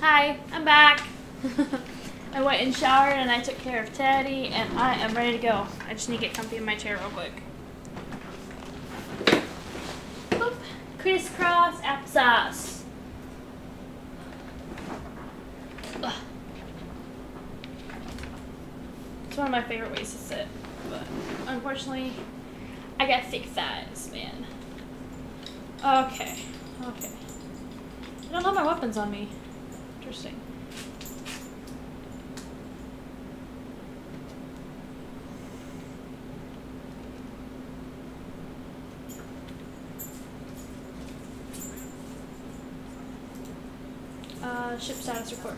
Hi, I'm back. I went and showered and I took care of Teddy and I am ready to go. I just need to get comfy in my chair real quick. Boop. Crisscross applesauce. Ugh. It's one of my favorite ways to sit, but unfortunately, I got thick thighs, man. Okay, okay. I don't have my weapons on me. Interesting. Uh, ship status report.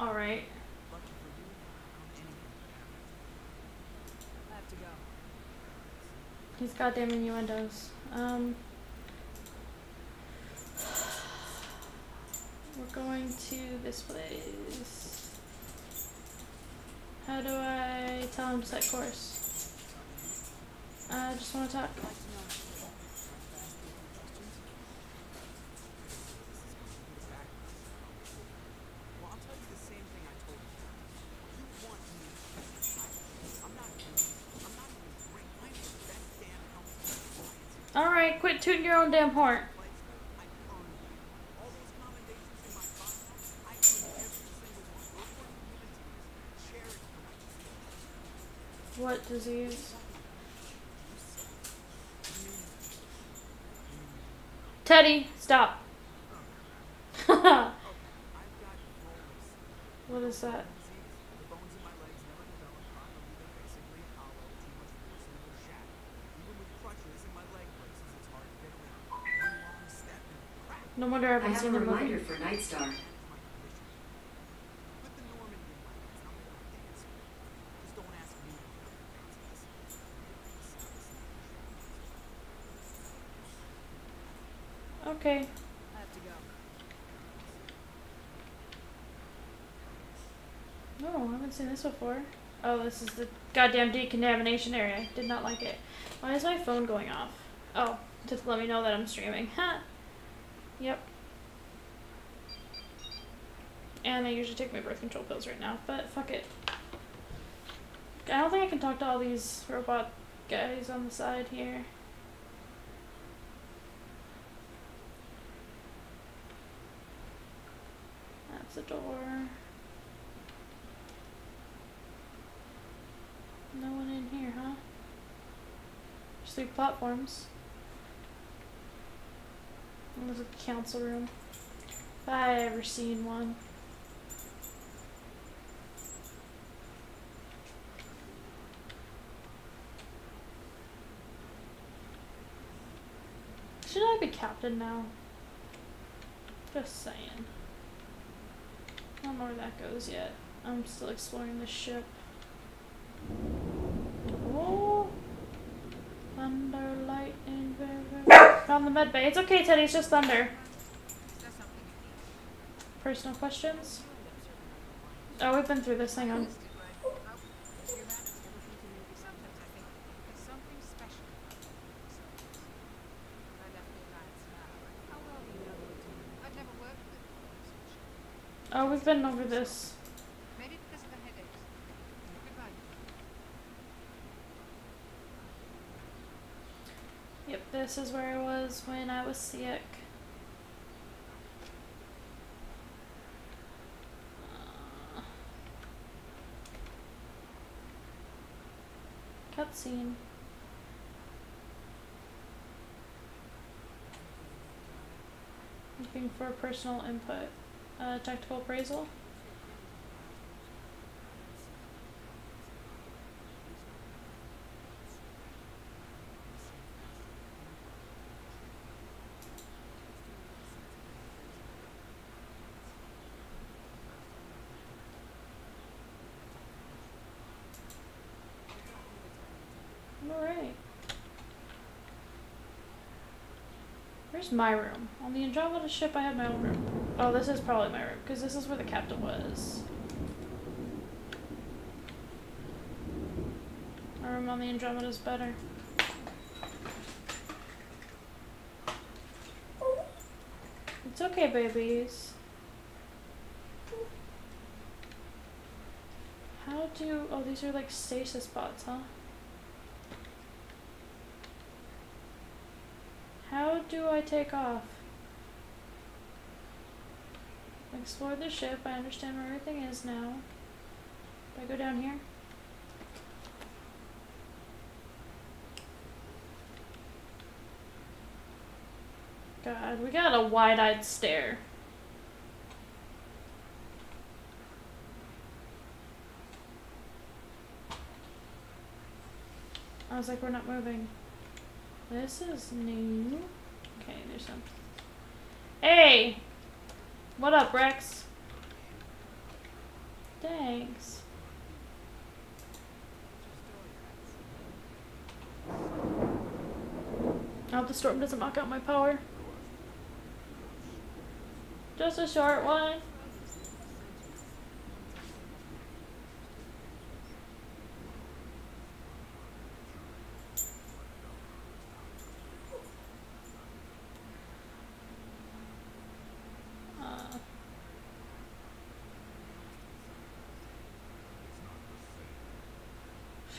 All right. These goddamn innuendos. Um. We're going to this place. How do I tell him to set course? I just want to talk. Alright, quit tooting your own damn horn. What disease? Teddy, stop. what is that? No wonder I I haven't have a seen the reminder movie. for Nightstar. Okay. No, I haven't seen this before. Oh, this is the goddamn decontamination area. Did not like it. Why is my phone going off? Oh, just let me know that I'm streaming. Huh. Yep. And I usually take my birth control pills right now, but fuck it. I don't think I can talk to all these robot guys on the side here. That's a door. No one in here, huh? Just three platforms. There's a council room. If I ever seen one. Should I be captain now? Just saying. I don't know where that goes yet. I'm still exploring the ship. Oh, thunder, lightning, very, very. Found the med bay. It's okay, Teddy. It's just thunder. Personal questions? Oh, we've been through this. Hang on. Oh, we've been over this. Maybe because of the headaches. Goodbye. Yep, this is where I was when I was sick. Uh, Cutscene. Looking for personal input. Uh, tactical appraisal. Alright. Where's my room? On the Andromeda ship, I had my own room. Oh, this is probably my room, because this is where the captain was. My room on the Andromeda is better. It's okay, babies. How do... Oh, these are like stasis spots, huh? How do I take off? Explore the ship. I understand where everything is now. Do I go down here? God, we got a wide-eyed stare. I was like, we're not moving. This is new. Okay, there's some. Hey! What up, Wrex? Thanks. I hope the storm doesn't knock out my power. Just a short one.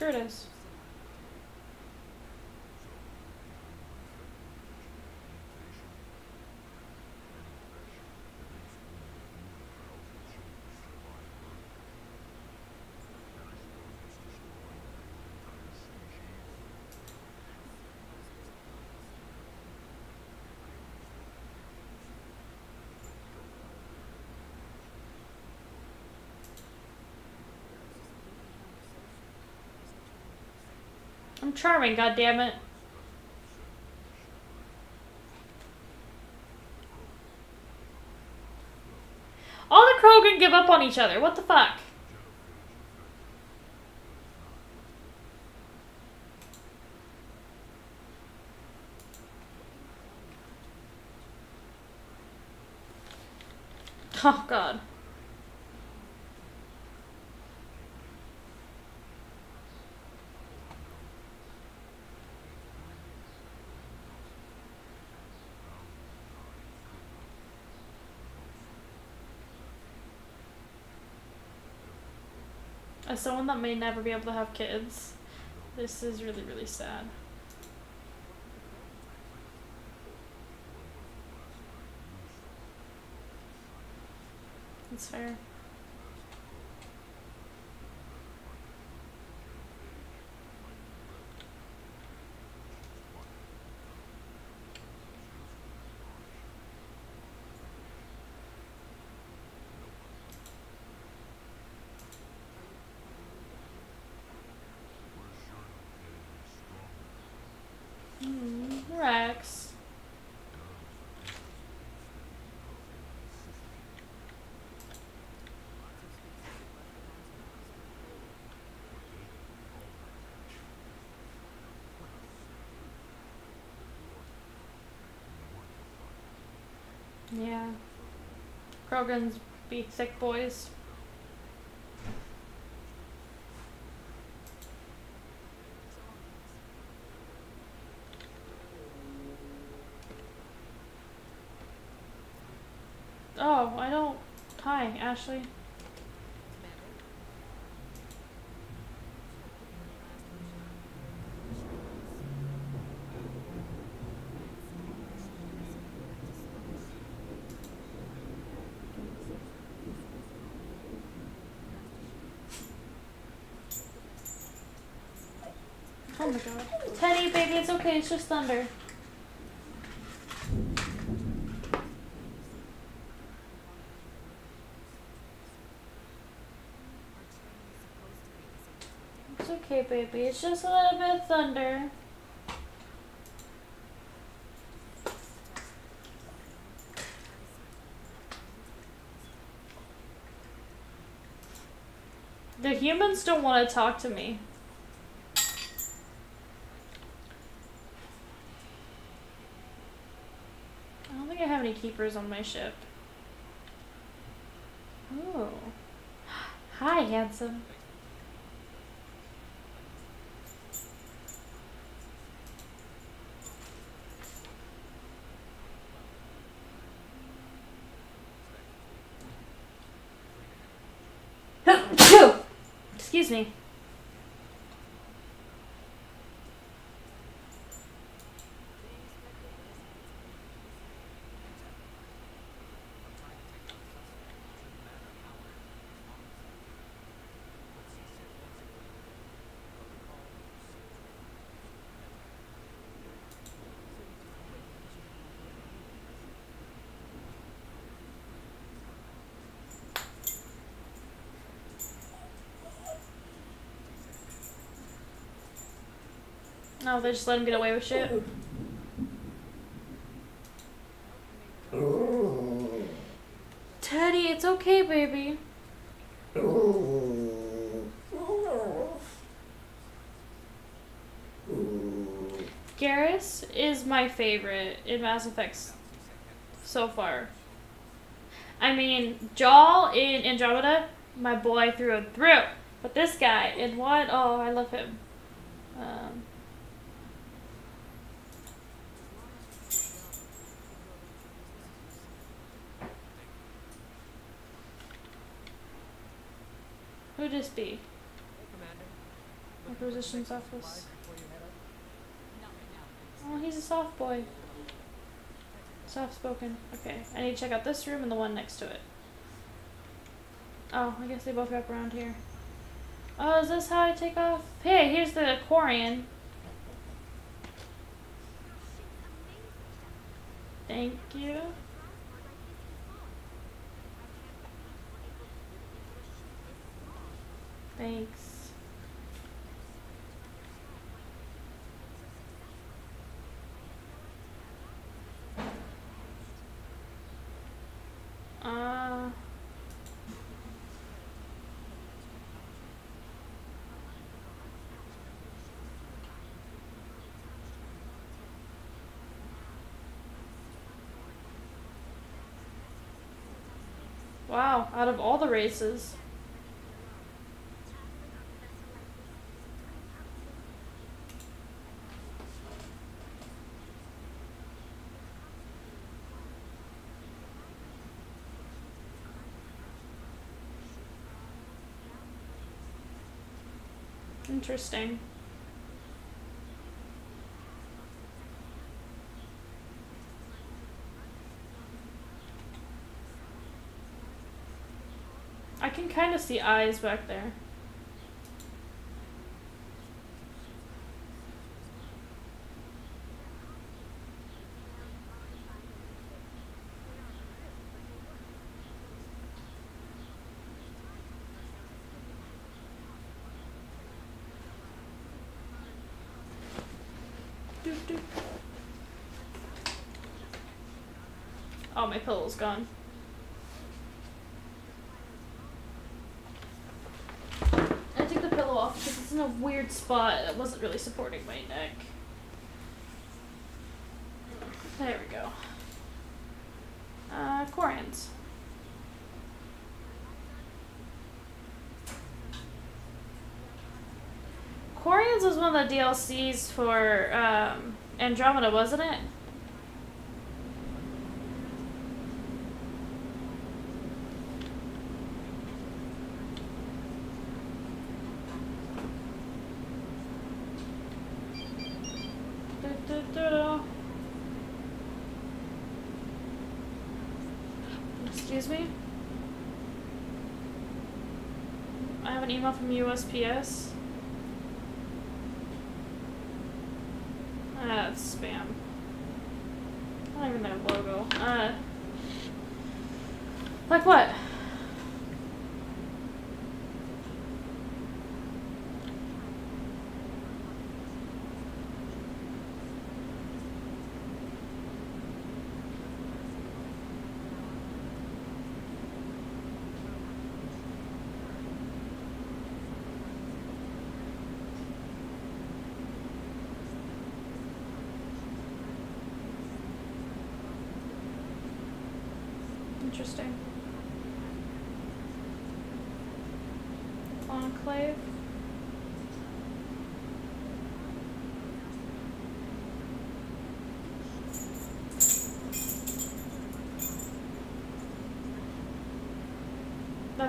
Sure it is. I'm charming, goddammit. All the Krogan give up on each other. What the fuck? Oh god. Someone that may never be able to have kids, this is really, really sad. That's fair. Yeah. Krogans be sick boys. Oh, I don't. Hi, Ashley. Oh my Baby, it's okay. It's just thunder. It's okay, baby. It's just a little bit of thunder. The humans don't want to talk to me. I don't think I have any keepers on my ship. Oh. Hi, handsome. Excuse me. No, they just let him get away with shit. Teddy, it's okay, baby. Garrus is my favorite in Mass Effect so far. I mean, Jaal in Andromeda, my boy through and through. But this guy in what? Oh, I love him. Um, Who'd this be? Acquisitions office. Oh, he's a soft boy. Soft spoken. Okay, I need to check out this room and the one next to it. Oh, I guess they both wrap around here. Oh, is this how I take off? Hey, here's the Quarian. Thank you. Thanks. Uh. Wow, out of all the races. Interesting. I can kind of see eyes back there. My pillow's gone. I took the pillow off because it's in a weird spot that wasn't really supporting my neck. There we go. Uh, Quarians. Quarians was one of the DLCs for um, Andromeda, wasn't it? Du-du-du-du. Excuse me? I have an email from USPS.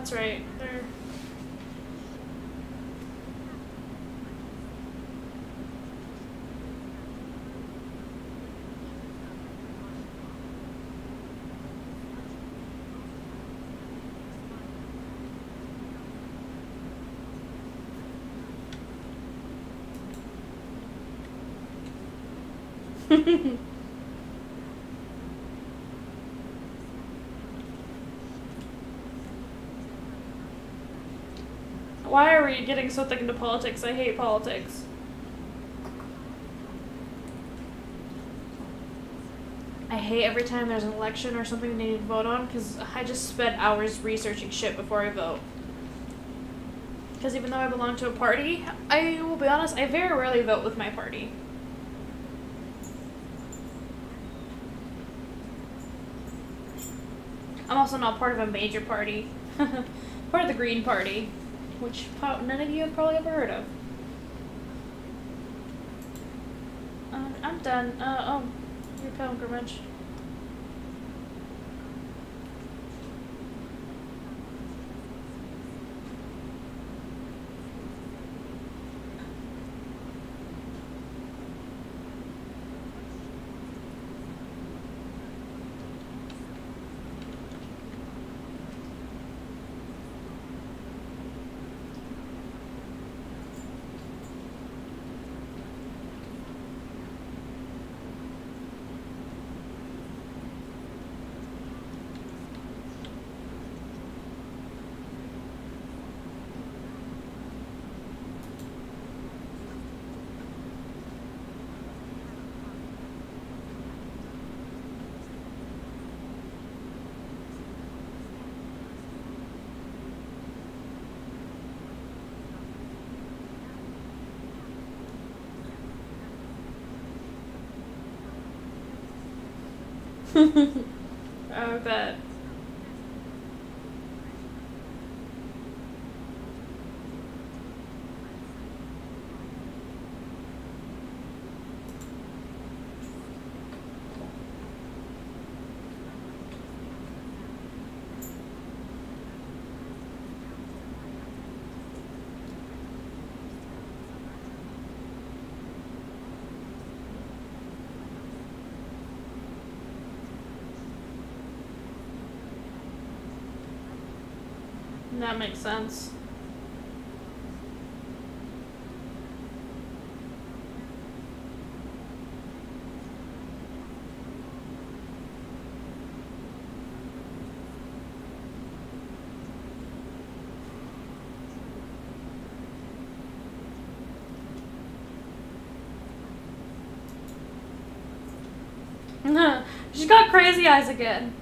That's right. They're Why are we getting so thick into politics? I hate politics. I hate every time there's an election or something they need to vote on because I just spent hours researching shit before I vote. Because even though I belong to a party, I will be honest, I very rarely vote with my party. I'm also not part of a major party. part of the Green Party, which none of you have probably ever heard of. Um, I'm done. Uh, oh, your pilgrimage. Oh, I bet. That makes sense. She's got crazy eyes again.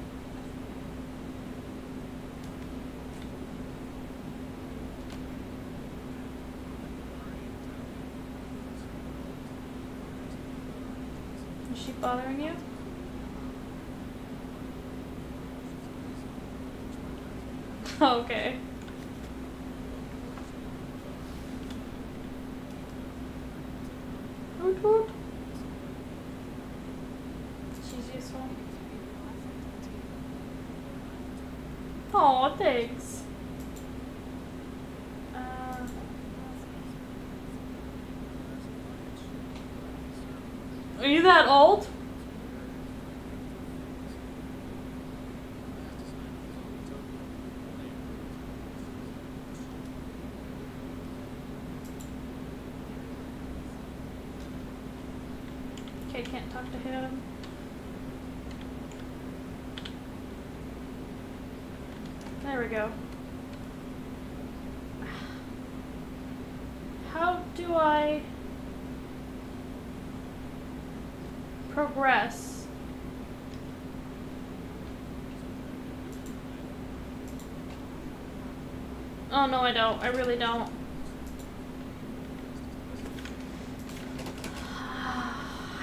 don't. I really don't.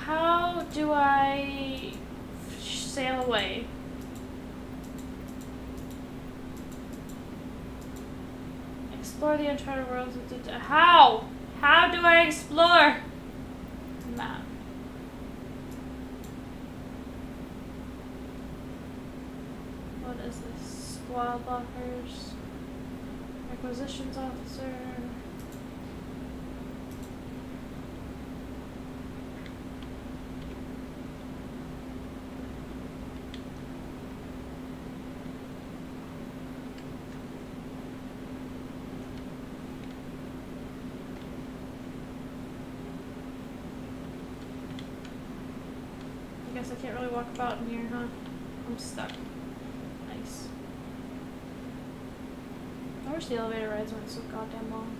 How do I sail away? Explore the internal worlds. How? How do I explore? Acquisitions officer. I guess I can't really walk about in here, huh? I'm stuck. Nice. I wish the elevator rides weren't so goddamn long.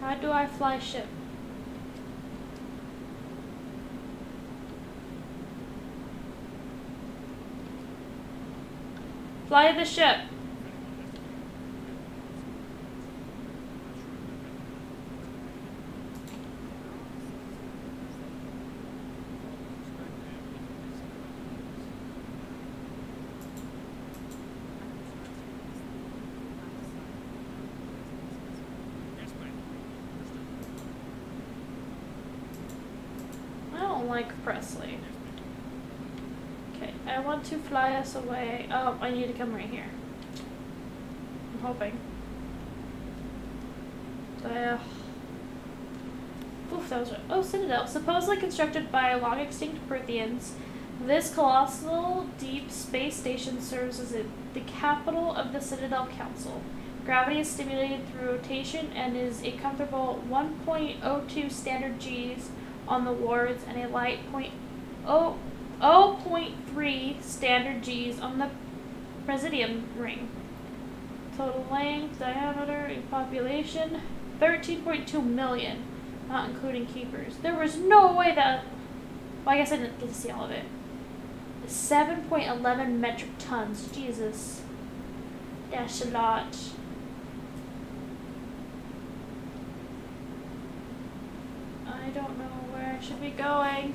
How do I fly ship? Fly the ship. I don't like Pressly. Okay, I us away. Oh, I need to come right here. I'm hoping. Uh, oof, that was. Oh, Citadel. Supposedly constructed by long extinct Protheans, this colossal deep space station serves as a, the capital of the Citadel Council. Gravity is stimulated through rotation and is a comfortable 1.02 standard Gs on the wards and a light point oh, 0.3 standard Gs on the Presidium ring. Total length, diameter, and population 13.2 million, not including keepers. There was no way that. Well, I guess I didn't get to see all of it. 7.11 metric tons. Jesus. That's a lot. I don't know where I should be going.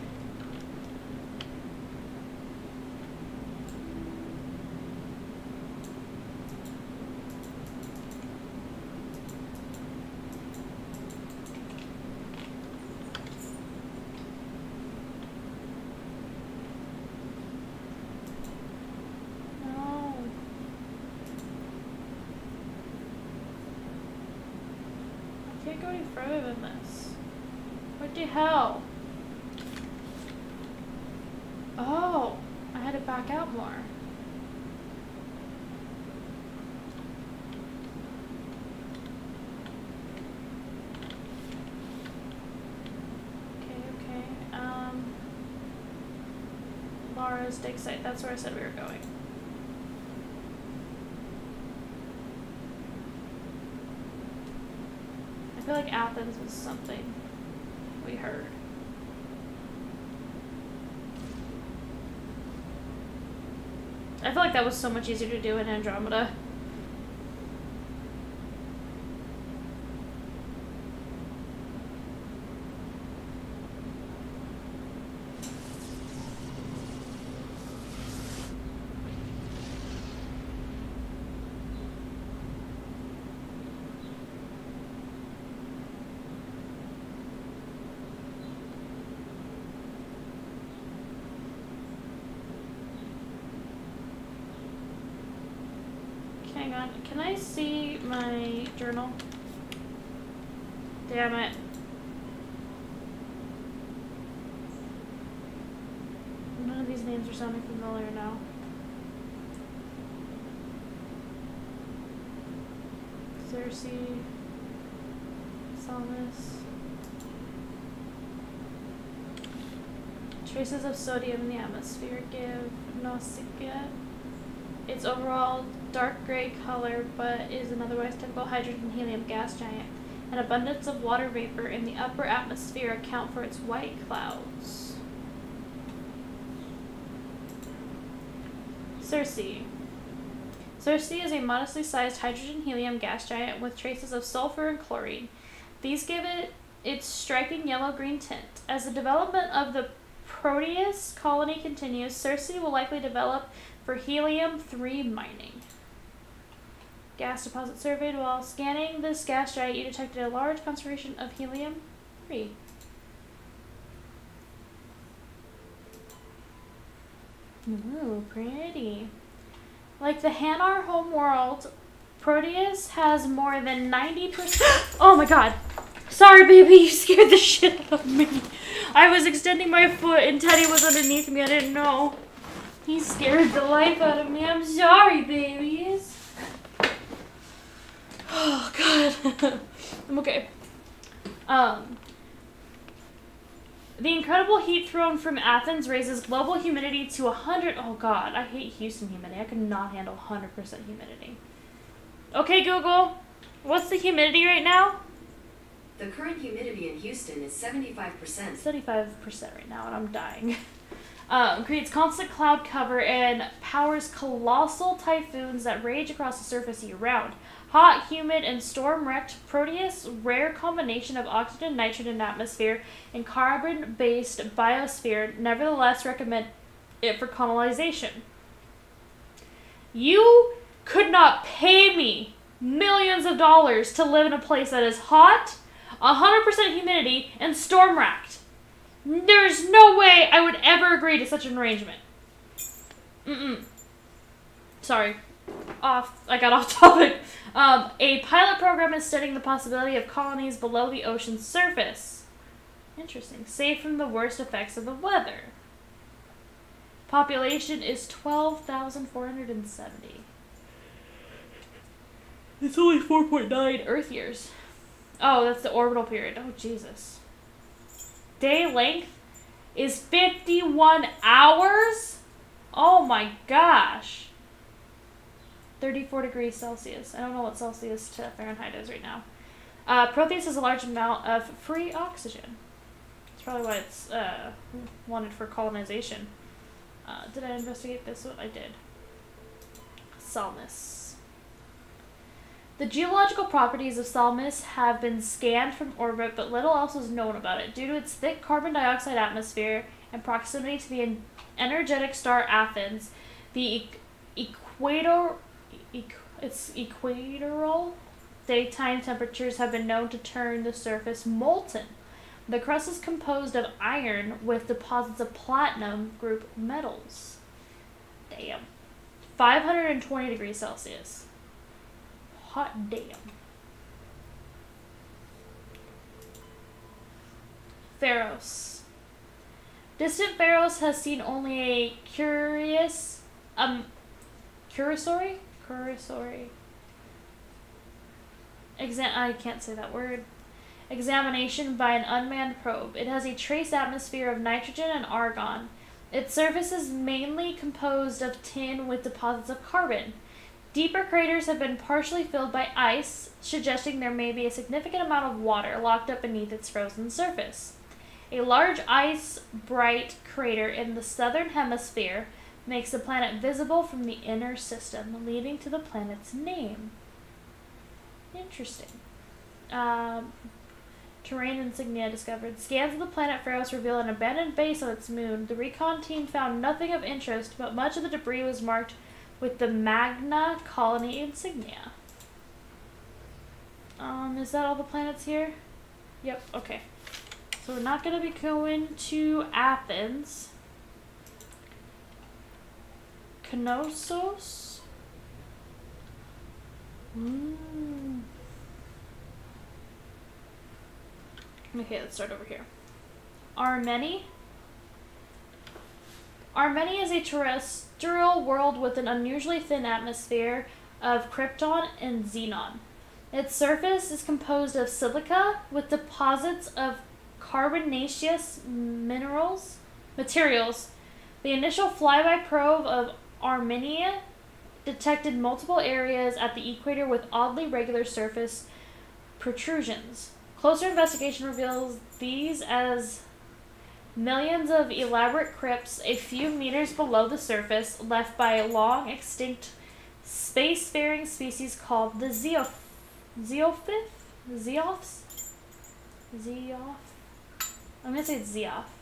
Further than this. What the hell? Oh, I had to back out more. Okay, okay. Um, Liara's dig site. That's where I said we were going. I feel like Athens was something we heard. I feel like that was so much easier to do in Andromeda. Hang on. Can I see my journal? Damn it. None of these names are sounding familiar now. Cersei. Salmus. Traces of sodium in the atmosphere give nausea. Its overall dark gray color, but is an otherwise typical hydrogen helium gas giant. An abundance of water vapor in the upper atmosphere account for its white clouds. Cersei. Cersei is a modestly sized hydrogen helium gas giant with traces of sulfur and chlorine. These give it its striking yellow green tint. As the development of the Proteus colony continues, Cersei will likely develop for helium 3 mining. Gas deposit surveyed. While scanning this gas giant, you detected a large concentration of helium 3. Ooh, pretty. Like the Hanar homeworld, Proteus has more than 90%. Oh my god. Sorry, baby, you scared the shit out of me. I was extending my foot and Teddy was underneath me. I didn't know. He scared the life out of me. I'm sorry, babies. Oh god. I'm okay. Um the incredible heat thrown from Athens raises global humidity to 100. Oh god, I hate Houston humidity. I could not handle 100% humidity. Okay, Google, what's the humidity right now? The current humidity in Houston is 75%. 75% right now, and I'm dying. Um, creates constant cloud cover and powers colossal typhoons that rage across the surface year round. Hot, humid, and storm wrecked Proteus, rare combination of oxygen, nitrogen atmosphere, and carbon based biosphere, nevertheless recommend it for colonization. You could not pay me millions of dollars to live in a place that is hot, 100% humidity, and storm racked. There's no way I would ever agree to such an arrangement. Mm-mm. Sorry. Off. I got off topic. Um, a pilot program is studying the possibility of colonies below the ocean's surface. Interesting. Safe from the worst effects of the weather. Population is 12,470. It's only 4.9 Earth years. Oh, that's the orbital period. Oh, Jesus. Day length is 51 hours? Oh my gosh. 34 degrees Celsius. I don't know what Celsius to Fahrenheit is right now. Uh, Proteus has a large amount of free oxygen. That's probably why it's uh, wanted for colonization. Uh, did I investigate this one? I did. Salmis. The geological properties of Salmis have been scanned from orbit, but little else is known about it due to its thick carbon dioxide atmosphere and proximity to the energetic star Athens. The equator it's equatorial daytime temperatures have been known to turn the surface molten. The crust is composed of iron with deposits of platinum group metals. Damn. 520 degrees Celsius. Hot damn. Pharos. Distant Pharos has seen only a curious, um, cursory cursory exam I can't say that word examination by an unmanned probe. It has a trace atmosphere of nitrogen and argon. Its surface is mainly composed of tin with deposits of carbon. Deeper craters have been partially filled by ice, suggesting there may be a significant amount of water locked up beneath its frozen surface. A large ice bright crater in the southern hemisphere makes the planet visible from the inner system, leading to the planet's name. Interesting. Um, Turian insignia discovered. Scans of the planet Pharos reveal an abandoned base on its moon. The recon team found nothing of interest, but much of the debris was marked with the Magna colony insignia. Um, is that all the planets here? Yep, okay. So we're not going to be going to Athens. Knossos? Mm. Okay, let's start over here. Armeni. Armeni is a terrestrial world with an unusually thin atmosphere of krypton and xenon. Its surface is composed of silica with deposits of carbonaceous minerals materials. The initial flyby probe of Armenia detected multiple areas at the equator with oddly regular surface protrusions. Closer investigation reveals these as millions of elaborate crypts a few meters below the surface left by long extinct spacefaring species called the Zeoph Zeophith? Zeophs? Zeoph? I'm gonna say Zeoph.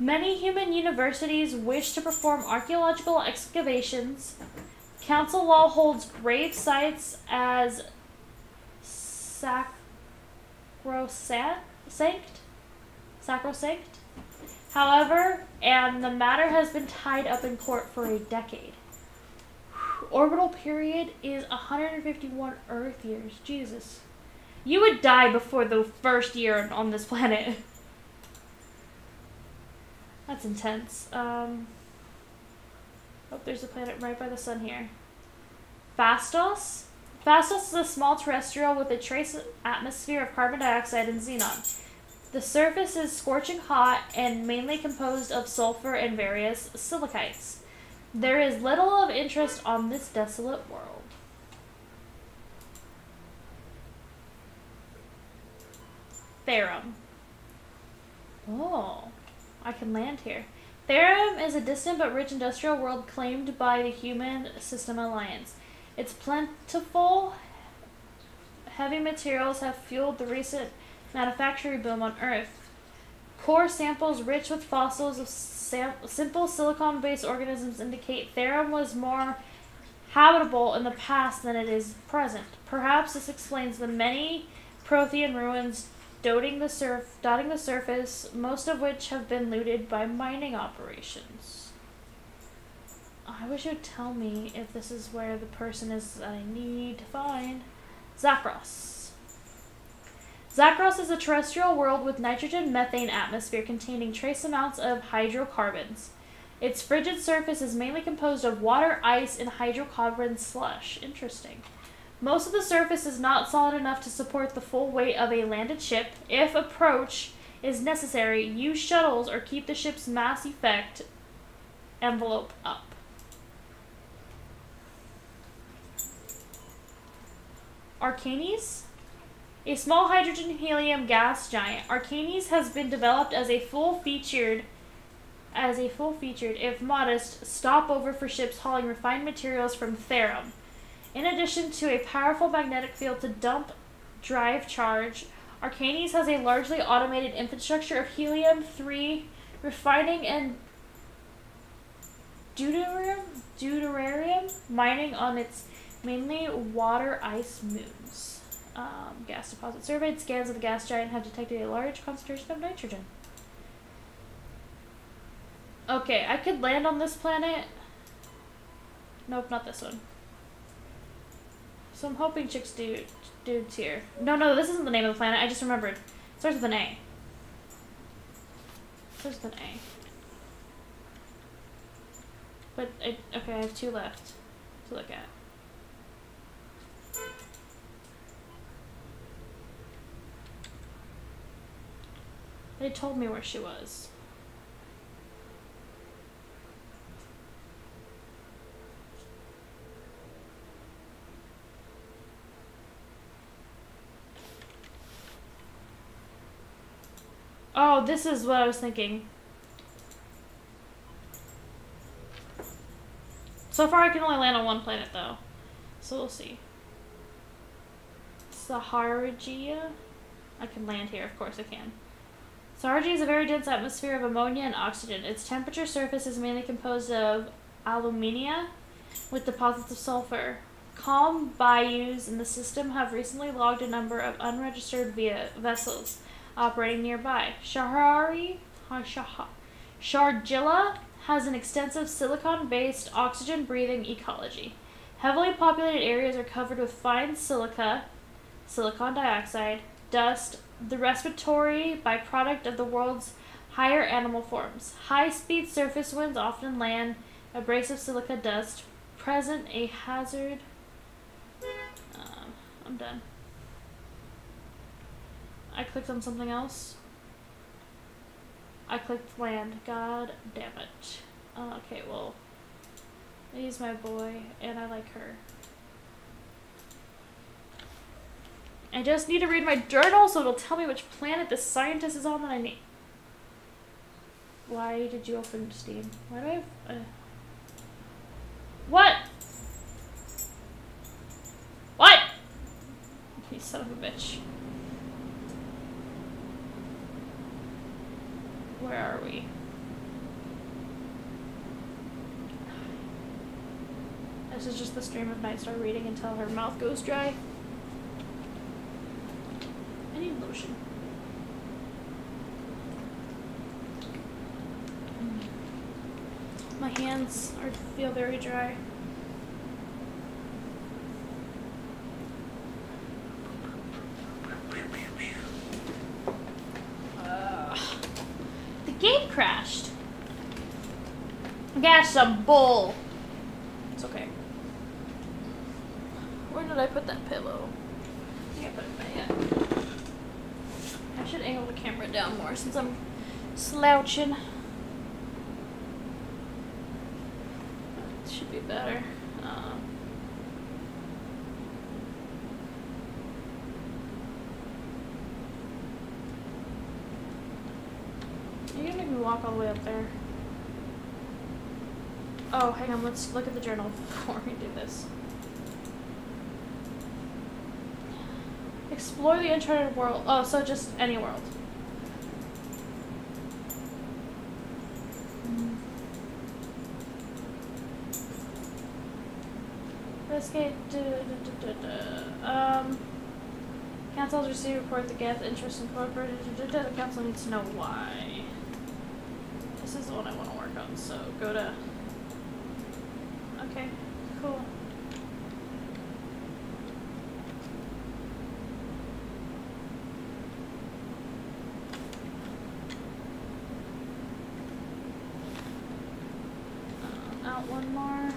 Many human universities wish to perform archaeological excavations. Council law holds grave sites as sacrosanct. Sacrosanct. However, and the matter has been tied up in court for a decade. Orbital period is 151 Earth years. Jesus. You would die before the first year on this planet. That's intense. Um, oh, there's a planet right by the sun here. Phastos? Phastos is a small terrestrial with a trace atmosphere of carbon dioxide and xenon. The surface is scorching hot and mainly composed of sulfur and various silicates. There is little of interest on this desolate world. Therum. Oh, I can land here. Therum is a distant but rich industrial world claimed by the Human System Alliance. Its plentiful, heavy materials have fueled the recent manufacturing boom on Earth. Core samples rich with fossils of sam- simple silicon based organisms indicate Therum was more habitable in the past than it is present. Perhaps this explains the many Prothean ruins dotting the, surf- dotting the surface, most of which have been looted by mining operations. I wish you would tell me if this is where the person is that I need to find. Zakros. Zakros is a terrestrial world with nitrogen methane atmosphere containing trace amounts of hydrocarbons. Its frigid surface is mainly composed of water, ice, and hydrocarbon slush. Interesting. Most of the surface is not solid enough to support the full weight of a landed ship. If approach is necessary, use shuttles or keep the ship's mass effect envelope up. Arcanis? A small hydrogen helium gas giant, Arcanis has been developed as a full featured as a full featured, if modest, stopover for ships hauling refined materials from Therum. In addition to a powerful magnetic field to dump drive charge, Arcanis has a largely automated infrastructure of helium 3 refining and deuterium, deuterium mining on its mainly water ice moons. Um, gas deposit surveyed. Scans of the gas giant have detected a large concentration of nitrogen. Okay, I could land on this planet. Nope, not this one. So I'm hoping Chicks dude, dude's here. No, no, this isn't the name of the planet. I just remembered. It starts with an A. It starts with an A. But, I, okay, I have two left to look at. They told me where she was. Oh, this is what I was thinking. So far I can only land on one planet though. So we'll see. Saharagia? I can land here, of course I can. Saharagia is a very dense atmosphere of ammonia and oxygen. Its temperature surface is mainly composed of alumina with deposits of sulfur. Calm bayous in the system have recently logged a number of unregistered via vessels operating nearby. Shahari, Sharjila has an extensive silicon-based oxygen-breathing ecology. Heavily populated areas are covered with fine silica, silicon dioxide, dust, the respiratory byproduct of the world's higher animal forms. High-speed surface winds often land abrasive silica dust, present a hazard. Um, I'm done. I clicked on something else. I clicked land. God damn it. Uh, okay, well, he's my boy, and I like her. I just need to read my journal so it'll tell me which planet the scientist is on that I need. Why did you open Steam? Why do I have... Uh... What? What? You son of a bitch. where are we? This is just the stream of nightstar reading until her mouth goes dry. I need lotion. My hands are feel very dry. Some bull. It's okay. Where did I put that pillow? I think I put it in my head. I should angle the camera down more since I'm slouching. It should be better. Um, you're gonna make me walk all the way up there. Oh, hang on, let's look at the journal before we do this. Explore the uncharted world. Oh, so just any world. Duh. Um. Council has received report the Geth interest incorporated. The council needs to know why. This is the one I want to work on, so go to. Okay, cool. Uh, out one more.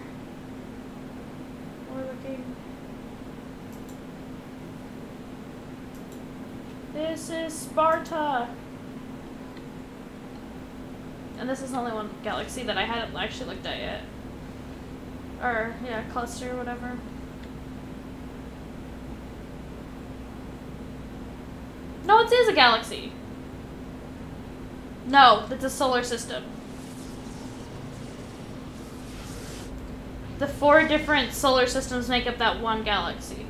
We're looking. This is Sparta! And this is the only one galaxy that I hadn't actually looked at yet. Or, yeah, cluster, whatever. No, it is a galaxy. No, it's a solar system. The four different solar systems make up that one galaxy.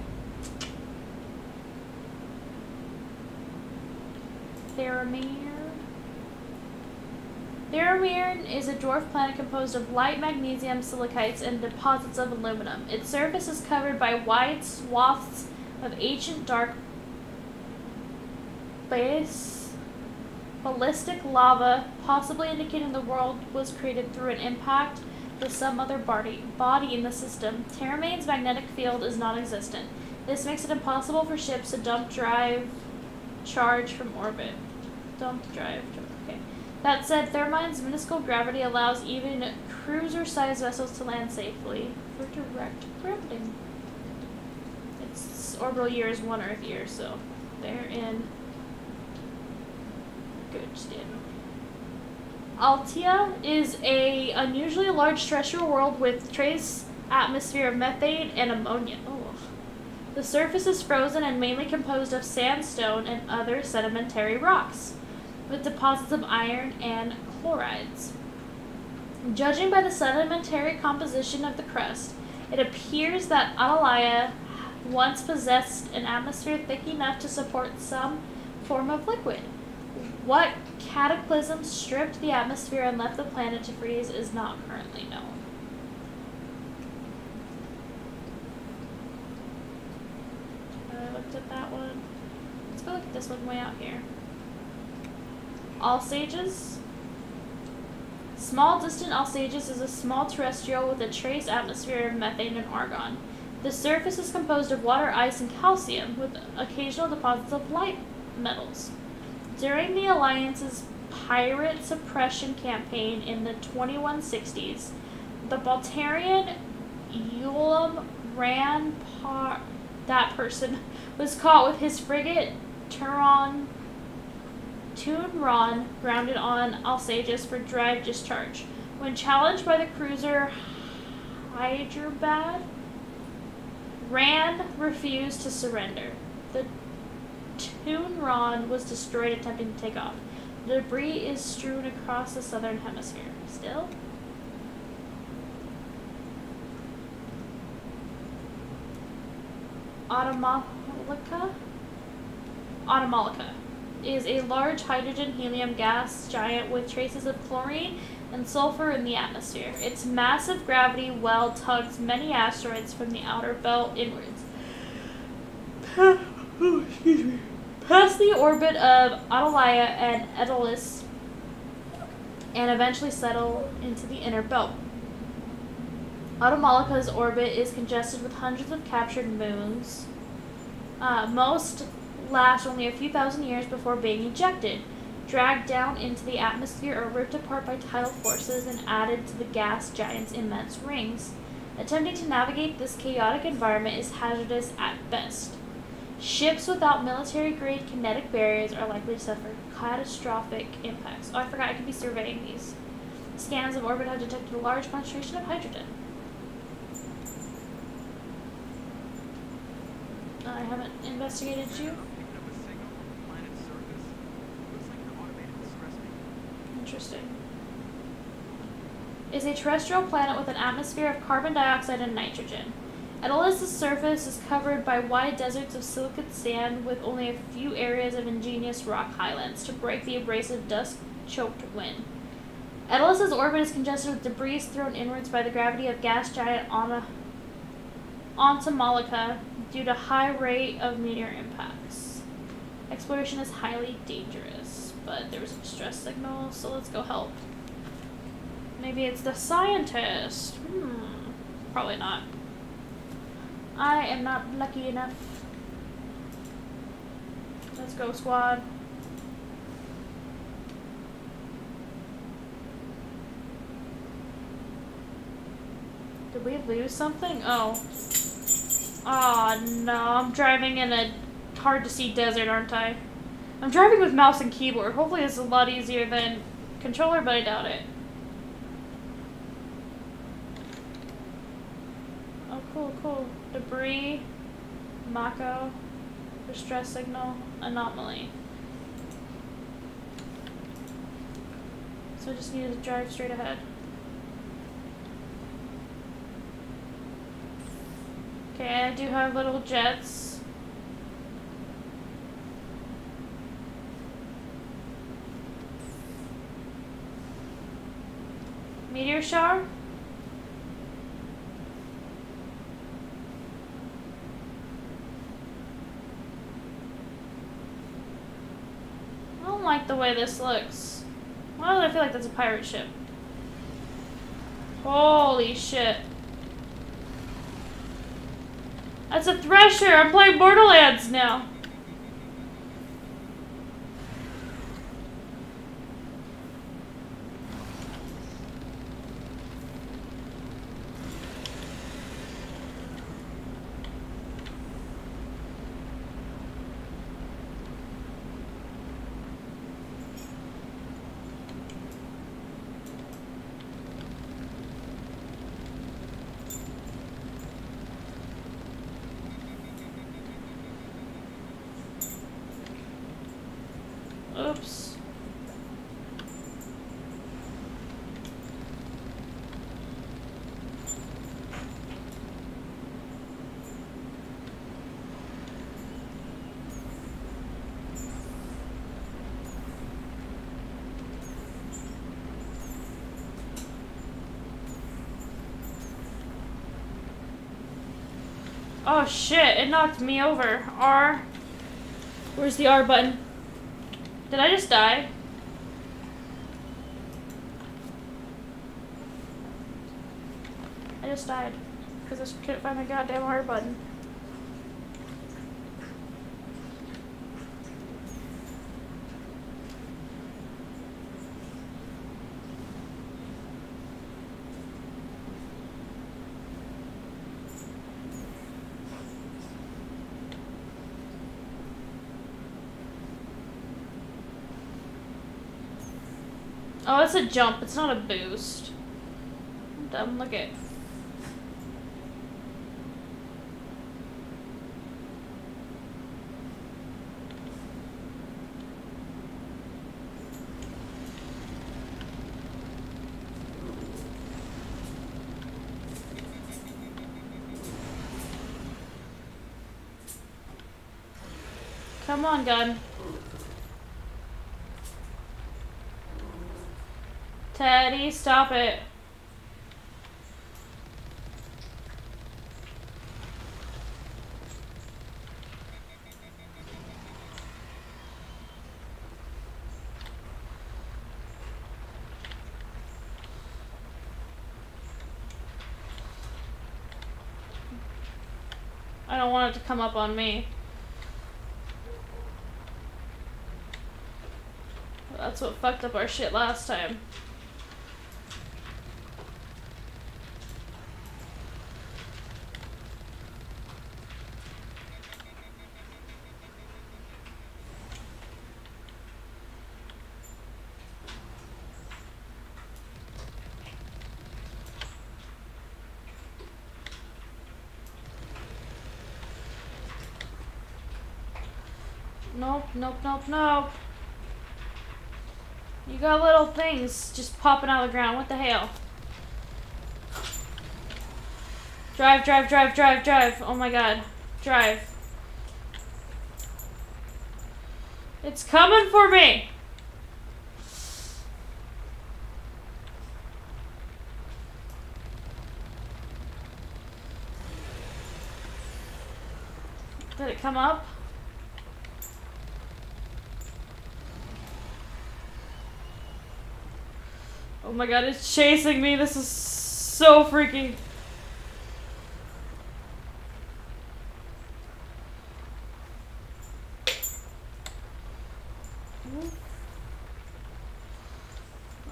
Theramin. Is a dwarf planet composed of light magnesium silicates and deposits of aluminum. Its surface is covered by wide swaths of ancient dark base ballistic lava, possibly indicating the world was created through an impact with some other body, body in the system. Theramin's magnetic field is non-existent. This makes it impossible for ships to dump drive charge from orbit. Dump drive. Okay. That said, Theramin's minuscule gravity allows even cruiser-sized vessels to land safely for direct gravity. Its orbital year is one Earth year, so they're in good standing. Altia is a unusually large terrestrial world with trace atmosphere of methane and ammonia. Oh. The surface is frozen and mainly composed of sandstone and other sedimentary rocks, with deposits of iron and chlorides. Judging by the sedimentary composition of the crust, it appears that Atalaya once possessed an atmosphere thick enough to support some form of liquid. What cataclysm stripped the atmosphere and left the planet to freeze is not currently known. I looked at that one. Let's go look at this one way out here. Alsages. Small distant Alsages is a small terrestrial with a trace atmosphere of methane and argon. The surface is composed of water, ice, and calcium, with occasional deposits of light metals. During the Alliance's pirate suppression campaign in the 2160s, the Batarian Ulam ran par- that person was caught with his frigate Turon Tunron grounded on Alsages for drive discharge. When challenged by the cruiser Hyderabad, Rand refused to surrender. The Tunron was destroyed attempting to take off. The debris is strewn across the southern hemisphere. Still? Automalica? Automalica. Is a large hydrogen helium gas giant with traces of chlorine and sulfur in the atmosphere. Its massive gravity well tugs many asteroids from the outer belt inwards. oh, excuse me. Past the orbit of Atalaya and Edolus and eventually settle into the inner belt. Automalica's orbit is congested with hundreds of captured moons. Uh, most last only a few thousand years before being ejected, dragged down into the atmosphere or ripped apart by tidal forces and added to the gas giant's immense rings. Attempting to navigate this chaotic environment is hazardous at best. Ships without military grade kinetic barriers are likely to suffer catastrophic impacts. Oh, I forgot I could be surveying these. Scans of orbit have detected a large concentration of hydrogen. I haven't investigated you. Picking up a signal from the planet's surface. Looks like an automated distress beacon. Interesting. Is a terrestrial planet with an atmosphere of carbon dioxide and nitrogen. Edolus' surface is covered by wide deserts of silicate sand with only a few areas of ingenious rock highlands to break the abrasive dust-choked wind. Edolus' orbit is congested with debris thrown inwards by the gravity of gas giant Antamalica due to high rate of meteor impacts. Exploration is highly dangerous, but there was a distress signal, so let's go help. Maybe it's the scientist. Hmm. Probably not. I am not lucky enough. Let's go, squad. Did we lose something? Oh. Oh no, I'm driving in a hard to see desert, aren't I? I'm driving with mouse and keyboard. Hopefully it's a lot easier than controller, but I doubt it. Oh, cool, cool. Debris, Mako, distress signal, anomaly. So I just need to drive straight ahead. Okay, I do have little jets. Meteor shower? I don't like the way this looks. Why do I feel like that's a pirate ship? Holy shit. That's a Thresher! I'm playing Borderlands now! Oops. Oh shit, it knocked me over. R. Where's the R button? Did I just die? I just died. Because I couldn't find my goddamn R button. It's a jump. It's not a boost. Dumb. Look at. Come on, gun. Stop it. I don't want it to come up on me. That's what fucked up our shit last time. Nope, nope, nope. You got little things just popping out of the ground. What the hell? Drive, drive, drive, drive, drive. Oh my god. Drive. It's coming for me! Did it come up? Oh my god, it's chasing me. This is so freaky.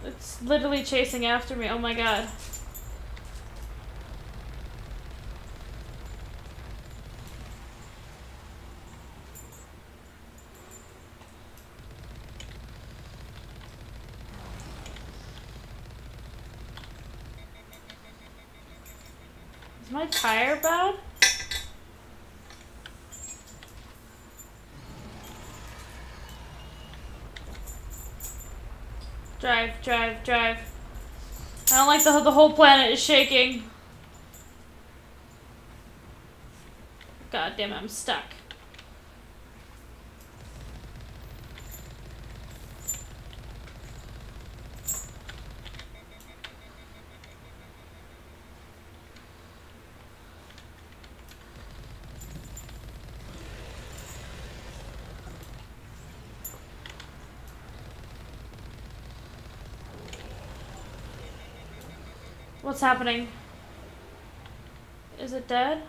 It's literally chasing after me. Oh my god. Is my tire bad? Drive, drive, drive. I don't like the the whole planet is shaking. God damn it, I'm stuck. What's happening? Is it dead?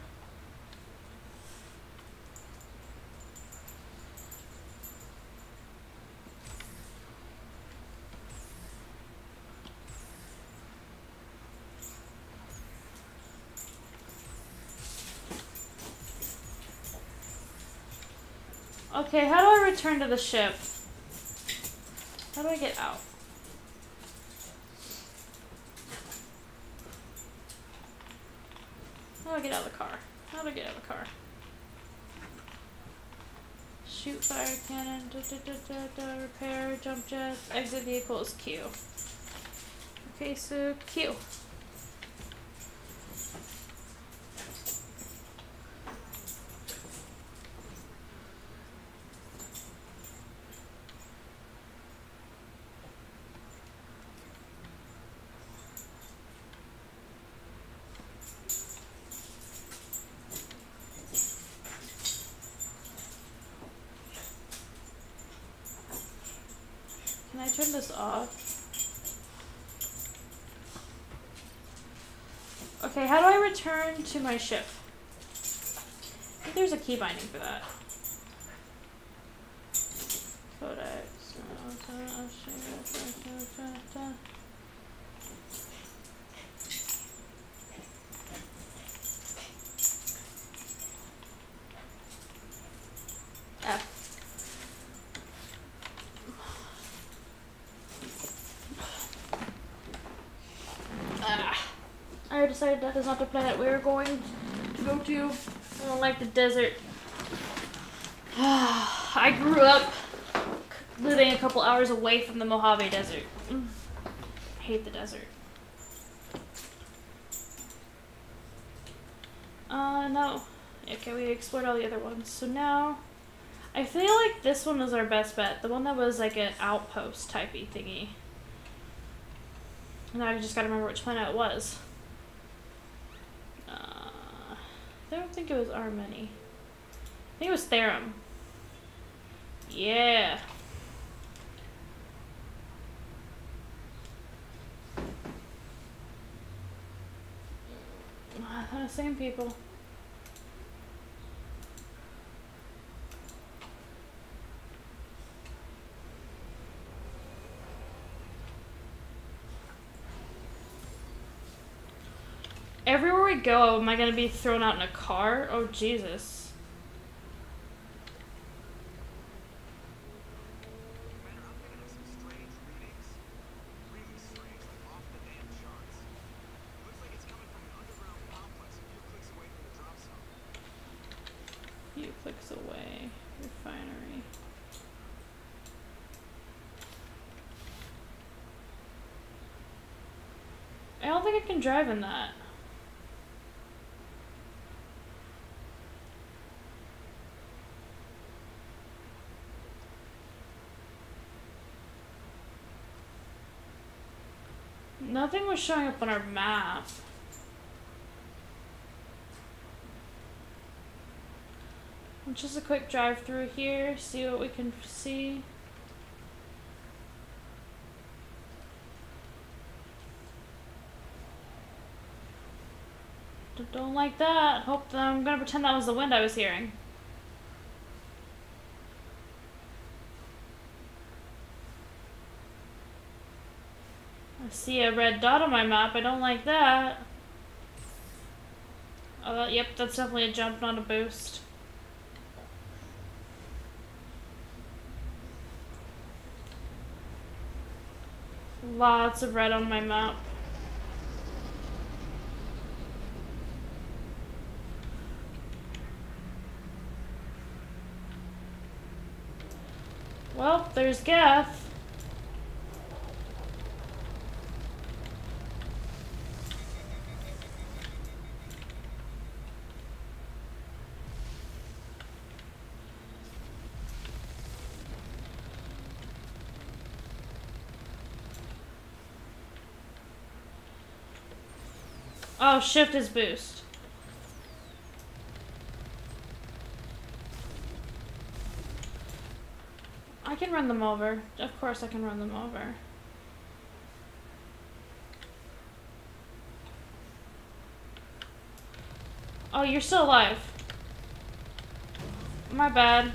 Okay, how do I return to the ship? How do I get out? How do I get out of the car? How do I get out of the car? Shoot fire cannon, da, da, da, repair, jump jets, exit vehicles, Q. Okay, so Q. turn this off? Okay, how do I return to my ship? I think there's a key binding for that. Codex. F. Ah. That is not the planet we're going to go to. I don't like the desert. I grew up living a couple hours away from the Mojave Desert. Mm. I hate the desert. Uh, no. Okay, we explored all the other ones. So now, I feel like this one was our best bet. The one that was like an outpost typey thingy. Now I just gotta remember which planet it was. Uh, I don't think it was Armeni. I think it was Therum. Yeah. Ah, Same people. We go, am I gonna be thrown out in a car? Oh, Jesus. Few clicks away. Refinery. I don't think I can drive in that. Nothing was showing up on our map. Just a quick drive through here, see what we can see. Don't like that. Hope that I'm gonna pretend that was the wind I was hearing. I see a red dot on my map. I don't like that. Oh, yep, that's definitely a jump, not a boost. Lots of red on my map. Well, there's Geth. Oh, shift is boost. I can run them over. Of course I can run them over. Oh, you're still alive. My bad.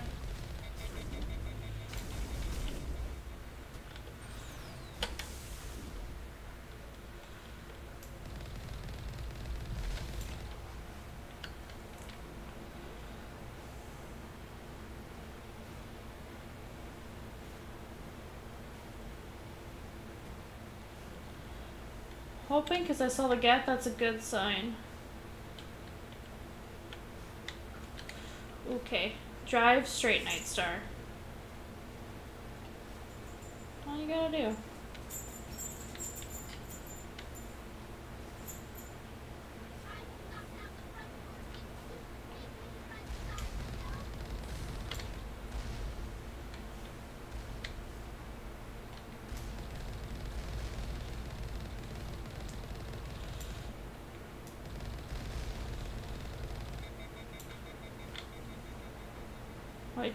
Hoping because I saw the gap, that's a good sign. Okay. Drive straight, Nightstar. All you gotta do.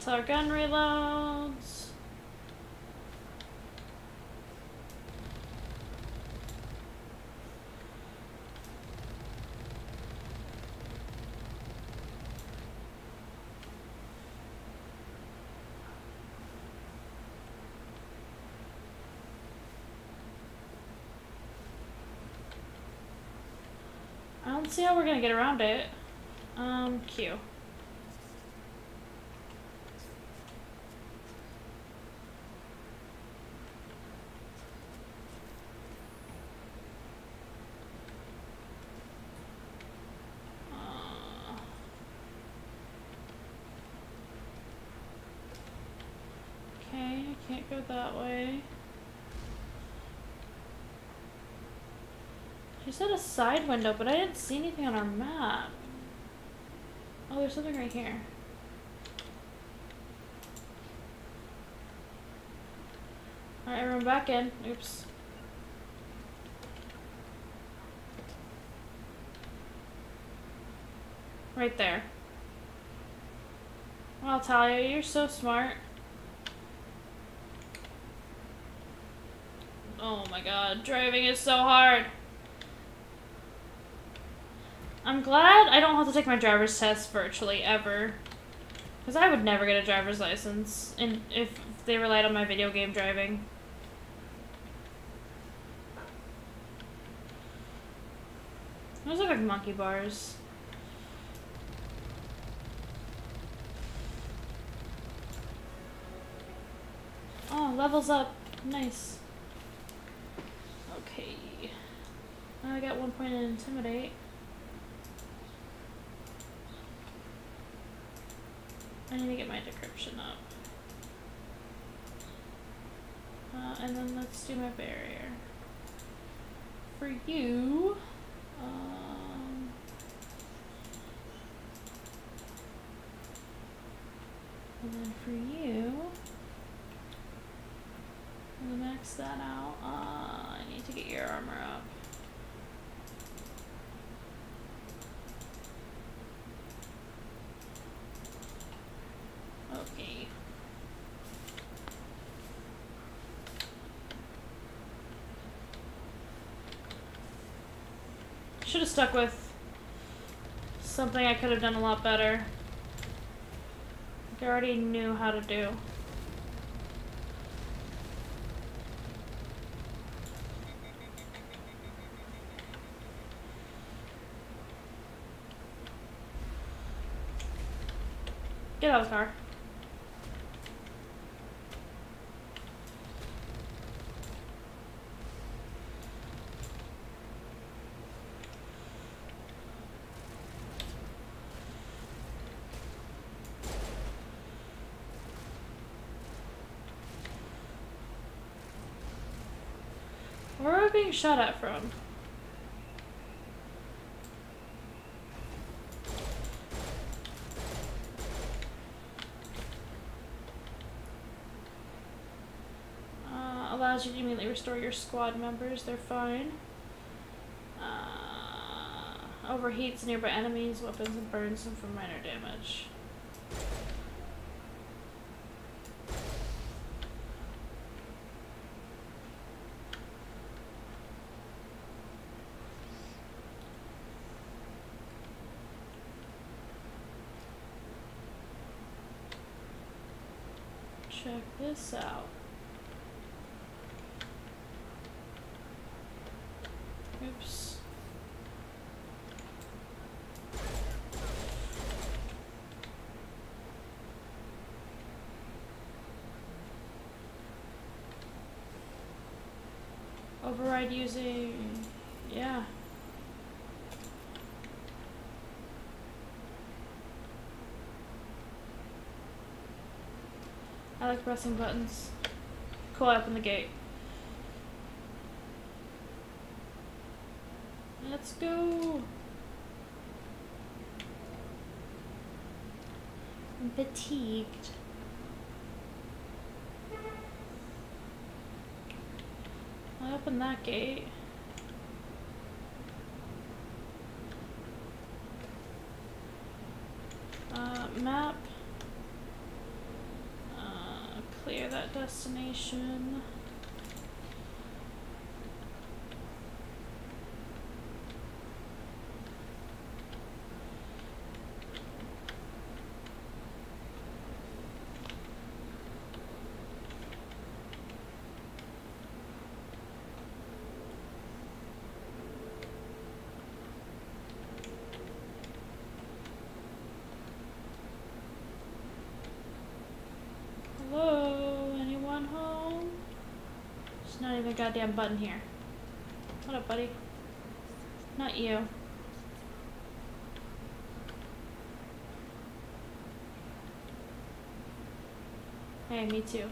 Till our gun reloads. I don't see how we're gonna get around it. Um, Q. side window, but I didn't see anything on our map. Oh, there's something right here. Alright, everyone back in. Oops. Right there. Well, Talia, you're so smart. Oh my god, driving is so hard. I'm glad I don't have to take my driver's test virtually ever. Because I would never get a driver's license and if they relied on my video game driving. Those look like monkey bars. Oh, levels up. Nice. Okay. I got one point in intimidate. I need to get my decryption up. Uh, and then let's do my barrier. For you, um, and then for you, I'm gonna max that out. Uh, I need to get your armor up. Okay. Should have stuck with something I could have done a lot better. I already knew how to do. Get out of the car. Being shot at from? Uh, allows you to immediately restore your squad members. They're fine. Uh, overheats nearby enemies, weapons, and burns them for minor damage. Check this out. Oops. Override using, yeah. I like pressing buttons. Cool, I open the gate. Let's go. I'm fatigued. I opened that gate. Uh, map. Uh, clear that destination. Hello, anyone home? There's not even a goddamn button here. What up, buddy? Not you. Hey, me too.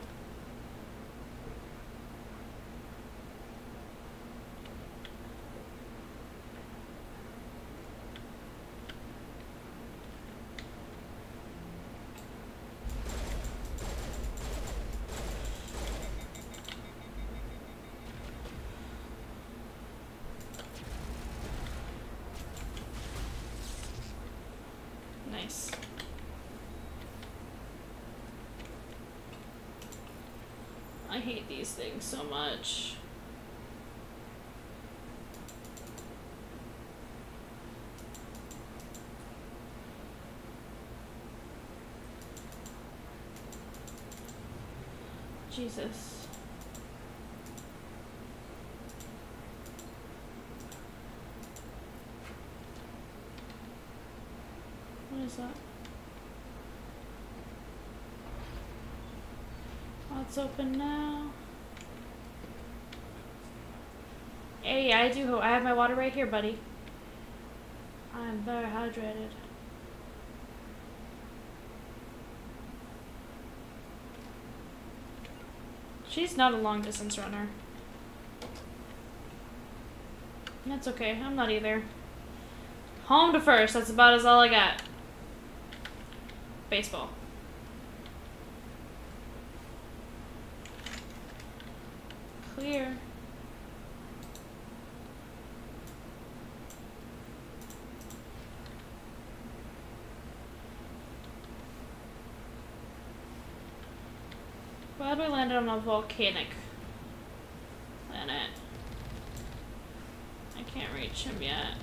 Hate things so much. Jesus. What is that? It's open now. Hey, I do. I have my water right here, buddy. I'm very hydrated. She's not a long distance runner. That's okay. I'm not either. Home to first. That's about as all I got. Baseball. Clear. Glad we landed on a volcanic planet. I can't reach him yet.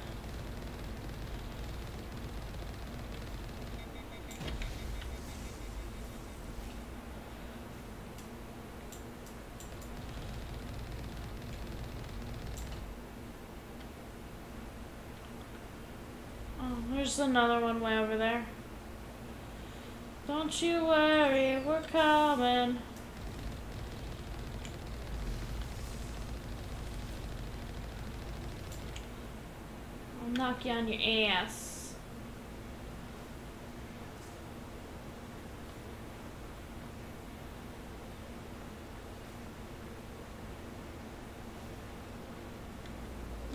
Oh, there's another one way over there. Don't you worry, we're coming. I'll knock you on your ass.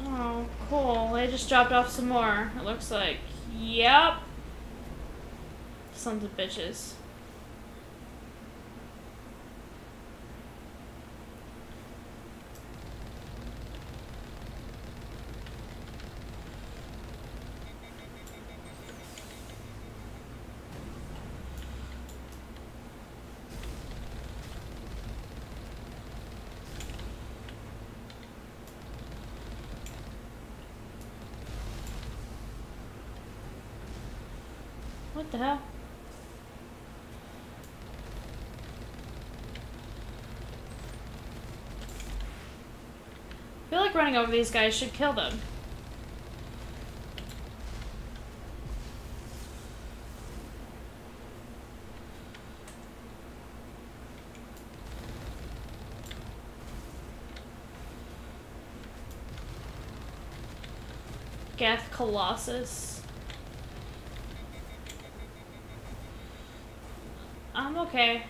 Oh, cool. They just dropped off some more. It looks like. Yep. Sons of bitches. What the hell? I feel like running over these guys should kill them. Geth Colossus. I'm okay.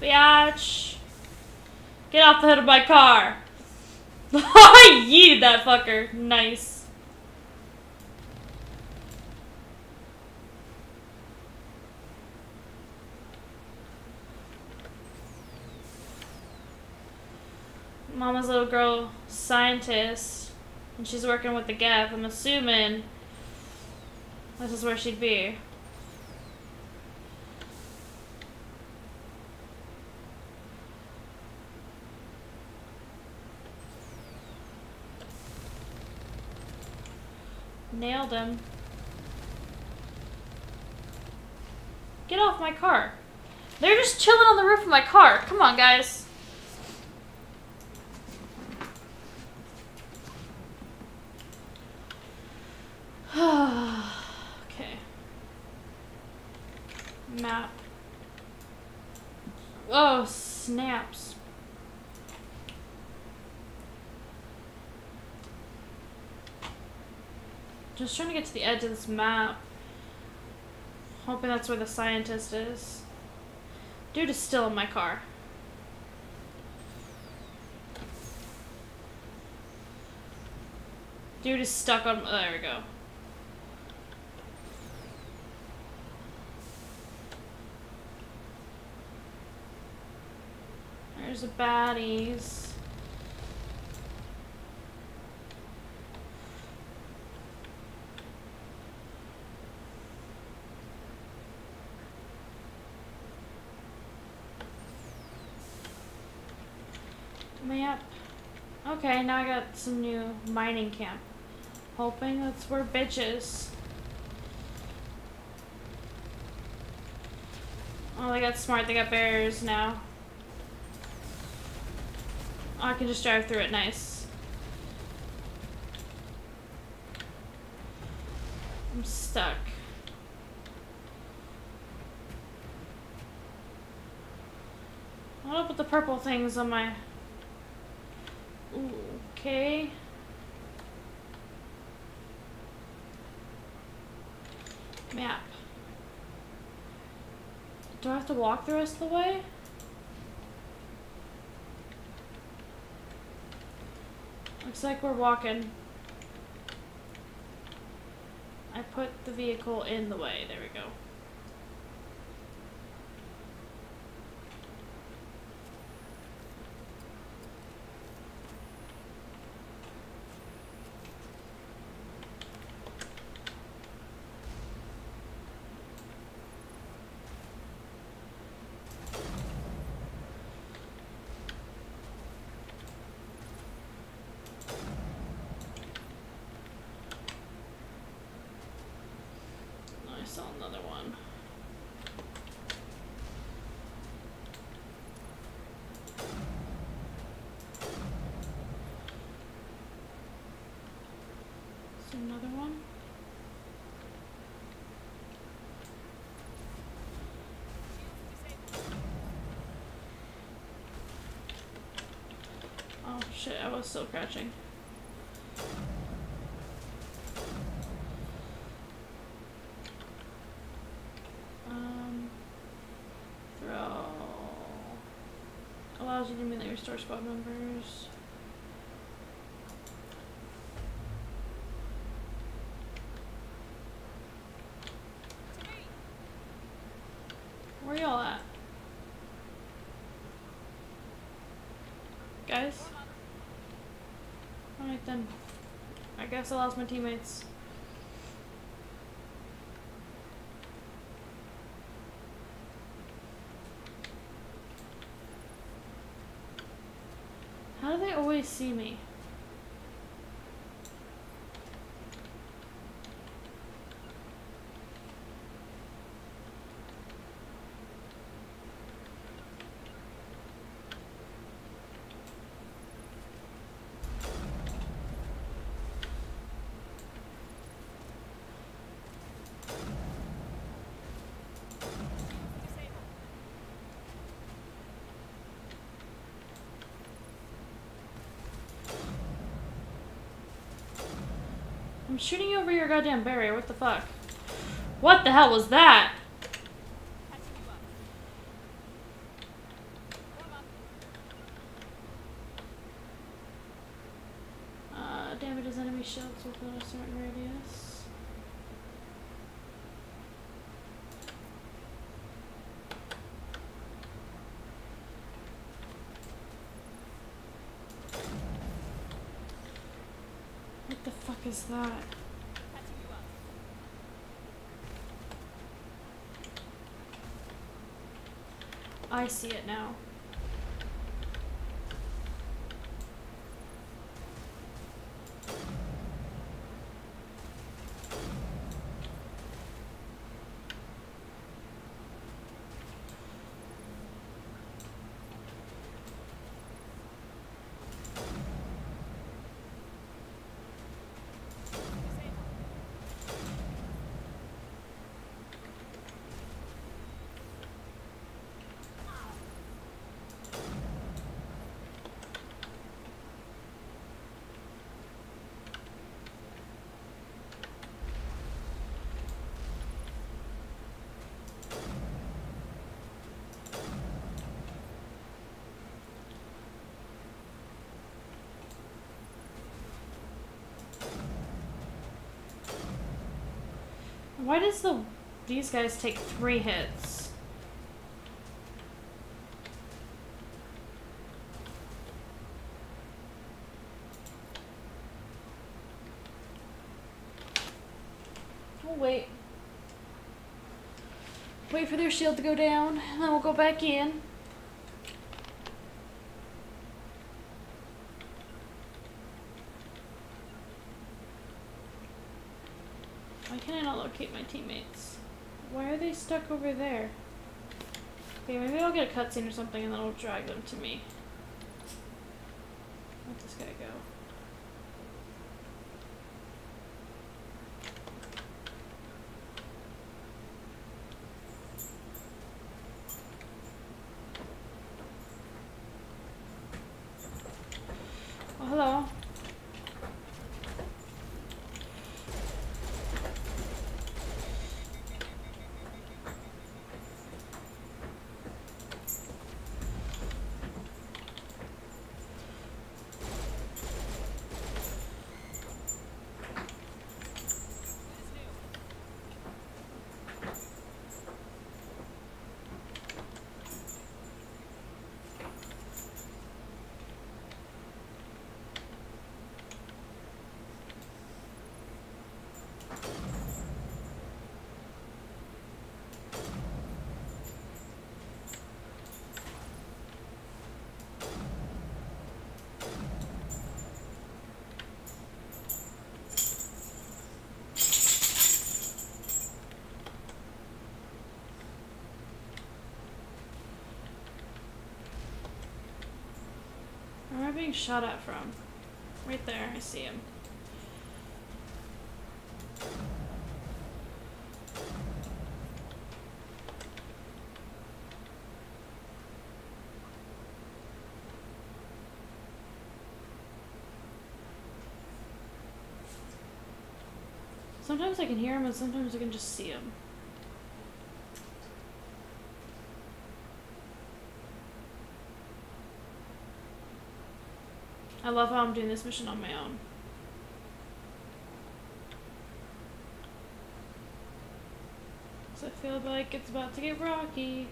Biatch. Get off the hood of my car. Oh, I yeeted that fucker. Nice. Mama's little girl scientist, and she's working with the Geth. I'm assuming this is where she'd be. Nailed him. Get off my car. They're just chilling on the roof of my car. Come on, guys. okay. Map. Oh, snaps. Just trying to get to the edge of this map. Hoping that's where the scientist is. Dude is still in my car. Dude is stuck on. Oh, there we go. There's the baddies. Map. Okay, now I got some new mining camp. Hoping that's where bitches. Oh, they got smart. They got barriers now. Oh, I can just drive through it. Nice. I'm stuck. What up with the purple things on my... Okay. Map. Do I have to walk the rest of the way? Looks like we're walking. I put the vehicle in the way. There we go. I saw another one. Is there another one? Oh shit, I was still crouching. Um, throw allows you to immediately restore squad members. Where y'all at? Guys? Alright then. I guess I lost my teammates. How do they always see me? Shooting over your goddamn barrier. What the fuck? What the hell was that? Uh, damages enemy shields within a certain radius. What the fuck is that? I see it now. Why does the these guys take three hits? We'll wait. Wait for their shield to go down, and then we'll go back in. Why can I not locate my teammates? Why are they stuck over there? Okay, maybe I'll get a cutscene or something and then I'll drag them to me. Let this guy go. Oh, hello. Where am I being shot at from? Right there, I see him. Sometimes I can hear him and sometimes I can just see him. I love how I'm doing this mission on my own. So I feel like it's about to get rocky.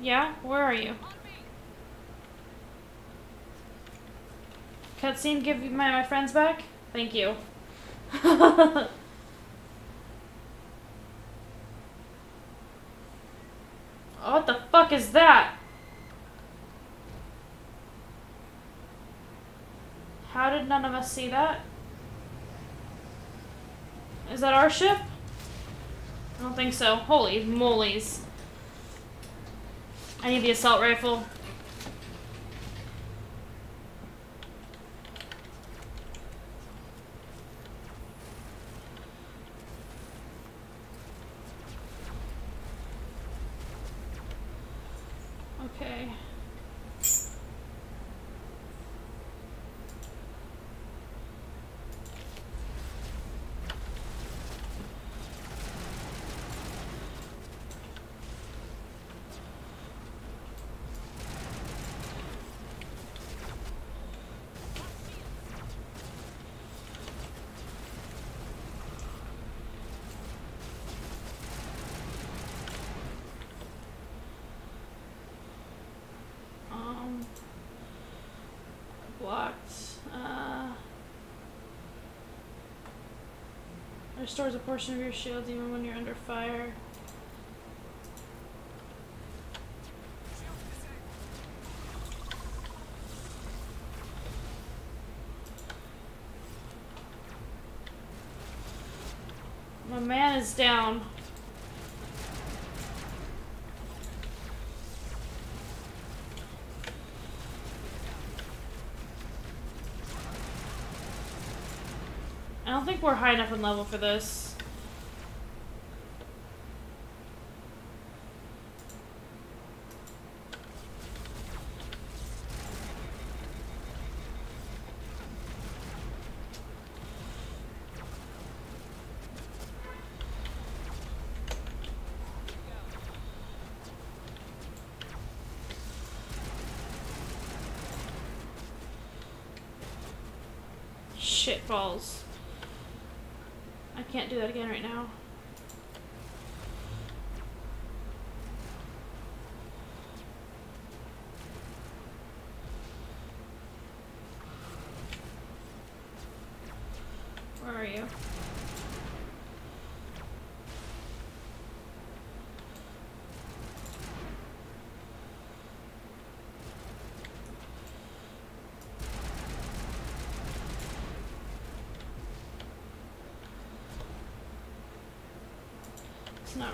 Yeah? Where are you? Cutscene, give my, my friends back? Thank you. Oh, what the fuck is that? How did none of us see that? Is that our ship? I don't think so. Holy molies. I need the assault rifle. Okay. Um, blocked. Uh, restores a portion of your shield even when you're under fire. My man is down. I don't think we're high enough in level for this.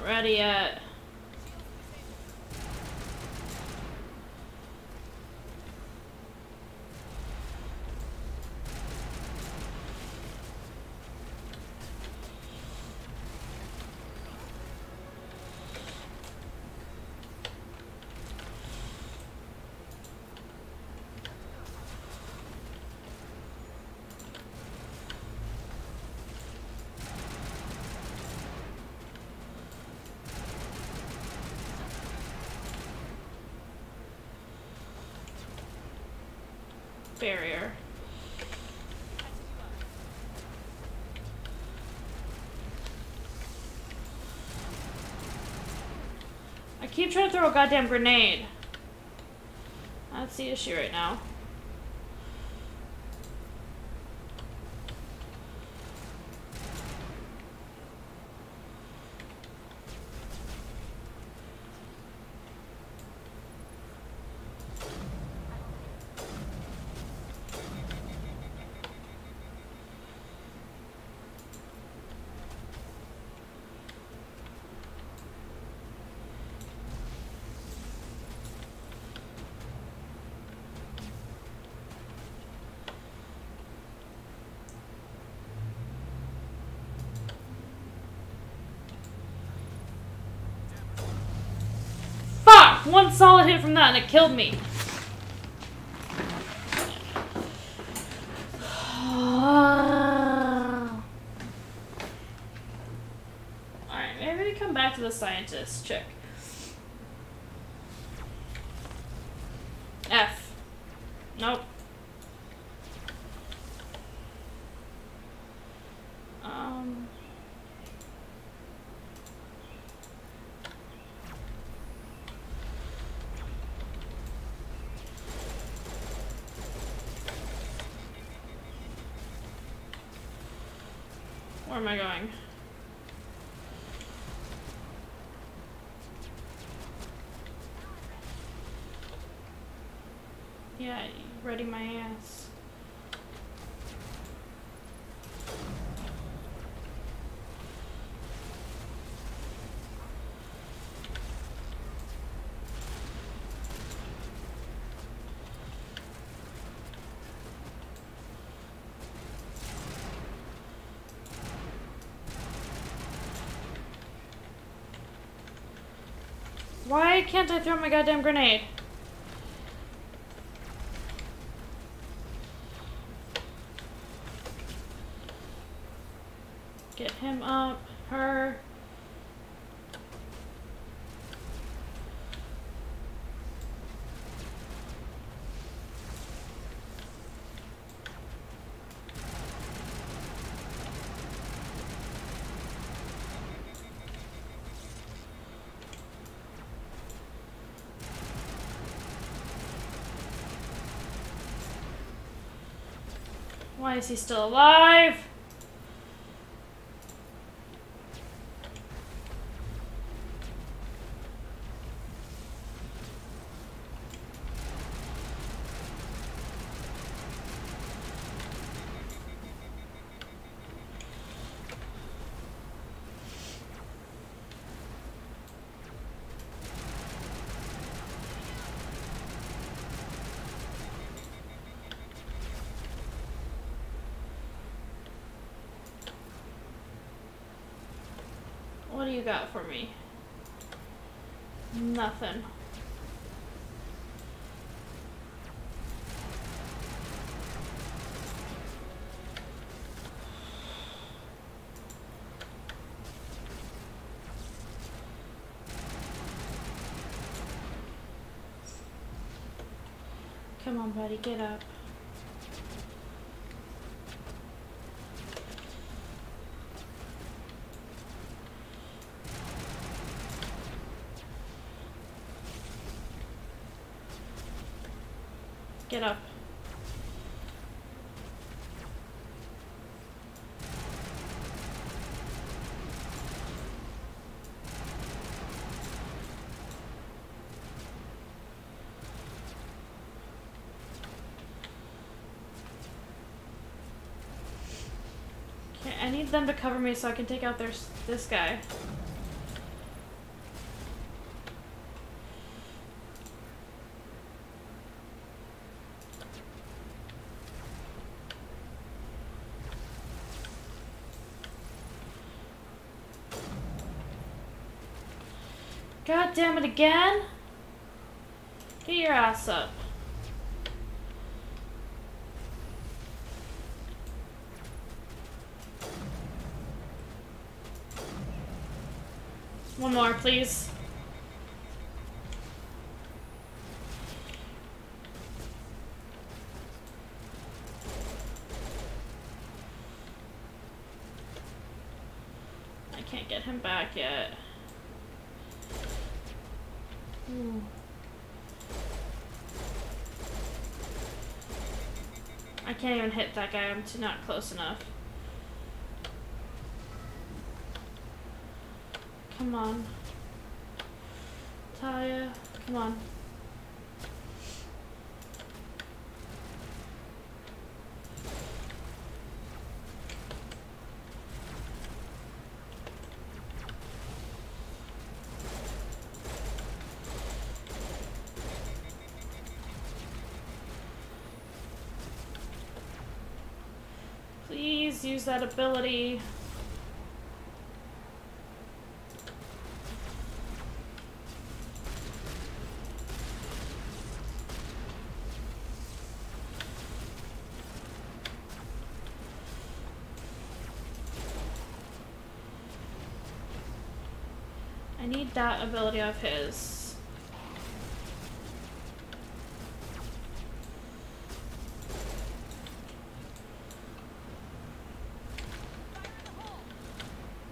It's Barrier. I keep trying to throw a goddamn grenade. That's the issue right now. Fuck! One solid hit from that and it killed me. Alright, maybe we come back to the scientist chick. F. Nope. Um. Where am I going? Yeah, ready my ass. Why can't I throw my goddamn grenade? Get him up, her. Why is he still alive? What do you got for me? Nothing. Come on, buddy, get up. Get up. Okay, I need them to cover me so I can take out their this guy. God damn it again! Get your ass up. One more, please. I can't get him back yet. Ooh. I can't even hit that guy. I'm not close enough. Come on. Talia, come on. Please use that ability. I need that ability of his.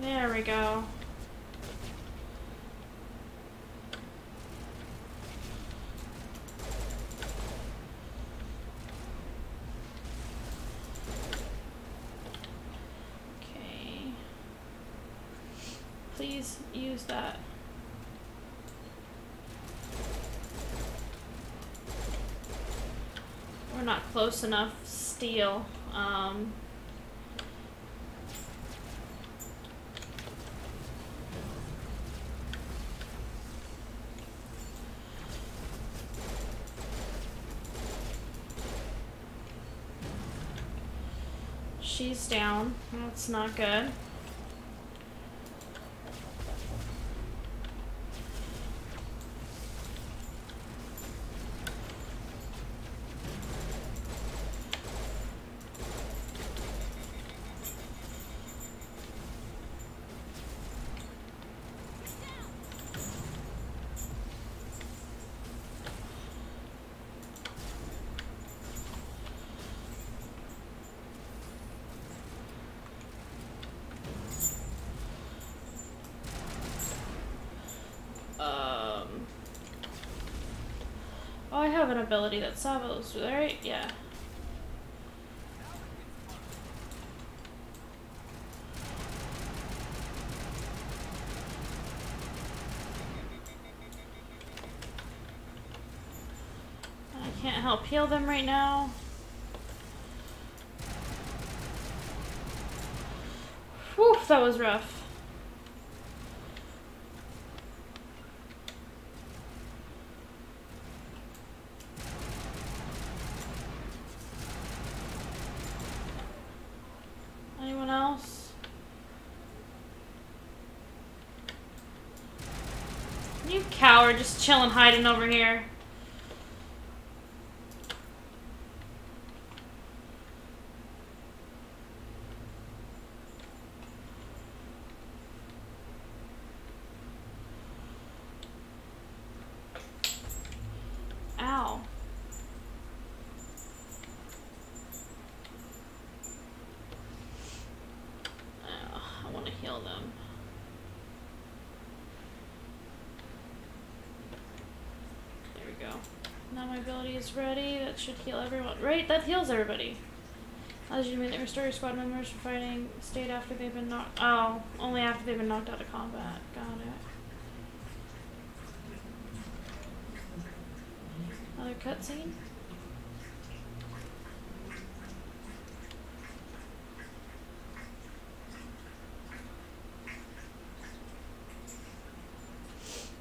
There we go. Okay. Please use that. We're not close enough. Steel. Um, she's down. That's not good. Um. Oh, I have an ability that Savos, right? Yeah. I can't help heal them right now. Whew, that was rough. Anyone else? You coward, just chilling, hiding over here. Ow. Oh, I want to heal them. There we go. No, now my ability is ready. That should heal everyone. Right? That heals everybody. Allows you to immediately restore your squad members from fighting state after they've been knocked. Oh, only after they've been knocked out of combat. Got it. Another cutscene.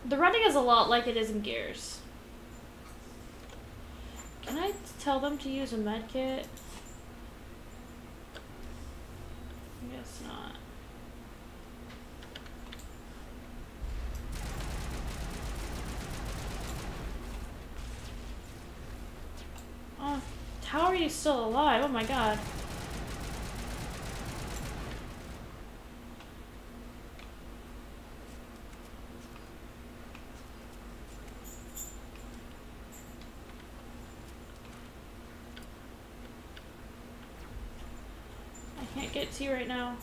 The running is a lot like it is in Gears. Can I tell them to use a med kit? I guess not. Oh, how are you still alive? Oh my god. You right now.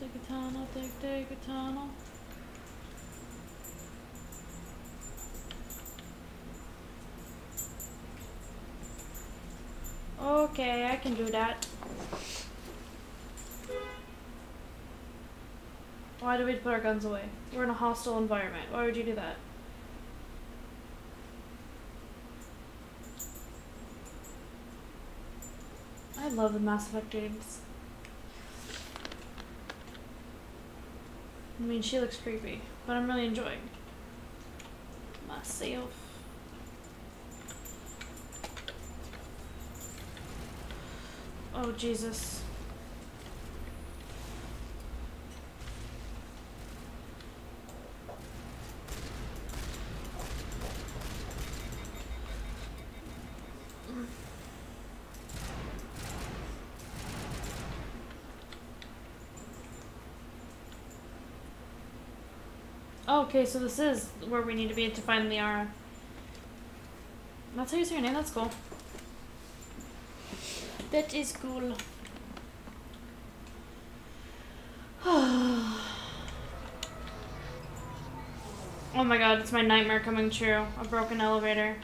Dig a tunnel, dig, dig a tunnel. Okay, I can do that. Why do we put our guns away? We're in a hostile environment. Why would you do that? I love the Mass Effect games. I mean, she looks creepy, but I'm really enjoying myself. Oh, Jesus. Oh, okay, so this is where we need to be to find Liara. That's how you say your name? That's cool. That is cool. oh my god, it's my nightmare coming true. A broken elevator.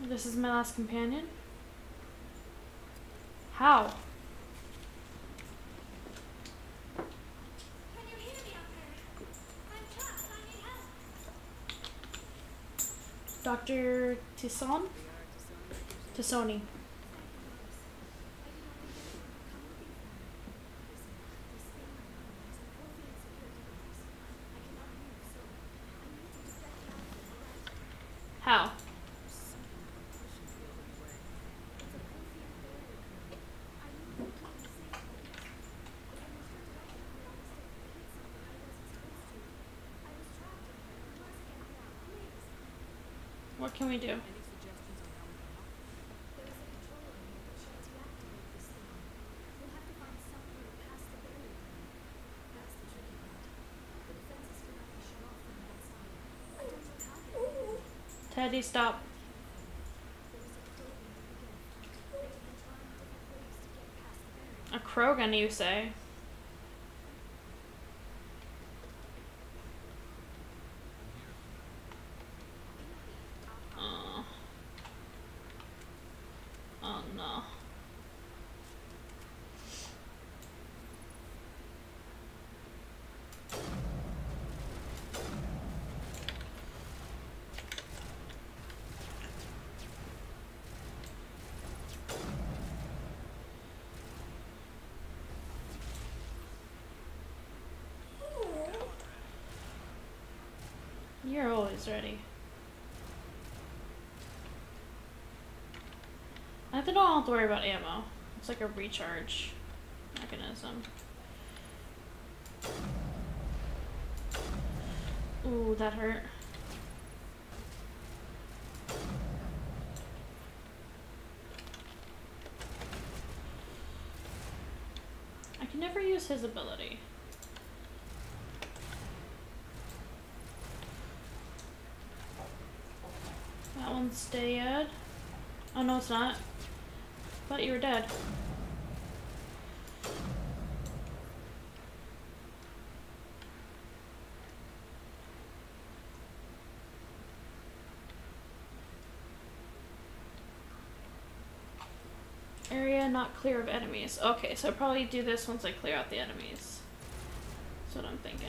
This is my last companion. How? Can you hear me up there? I'm trapped. I need help. Dr. Tisson? T'Soni. How? What can we do? Teddy, stop. A Krogan, you say? ready. I I don't have to worry about ammo. It's like a recharge mechanism. Ooh, that hurt. I can never use his ability. Dead. Oh no, it's not. Thought you were dead. Area not clear of enemies. Okay, so I'll probably do this once I clear out the enemies. That's what I'm thinking.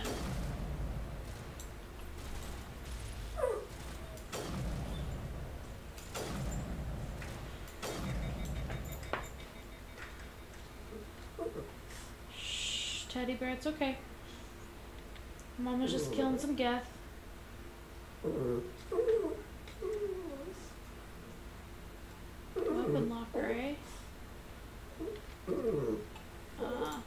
Shh, teddy bear, it's okay. Mama's just killing some geth. Weapon locker, eh? Uh.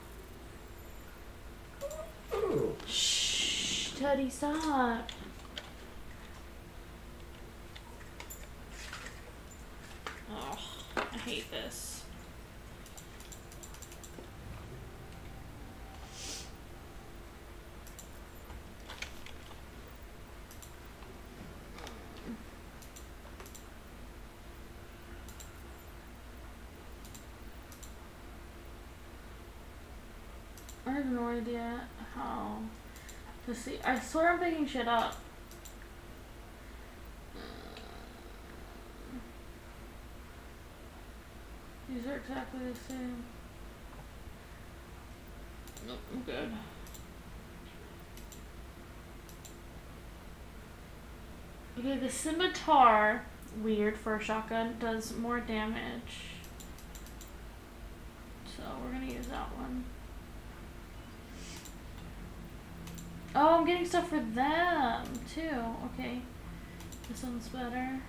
Shh, Teddy, stop. Oh, I hate this. I have no idea how to see. I swear I'm picking shit up. Mm. These are exactly the same. Nope, I'm good. Okay, the scimitar, weird for a shotgun, does more damage. So we're gonna use that one. Oh, I'm getting stuff for them too. Okay. This one's better.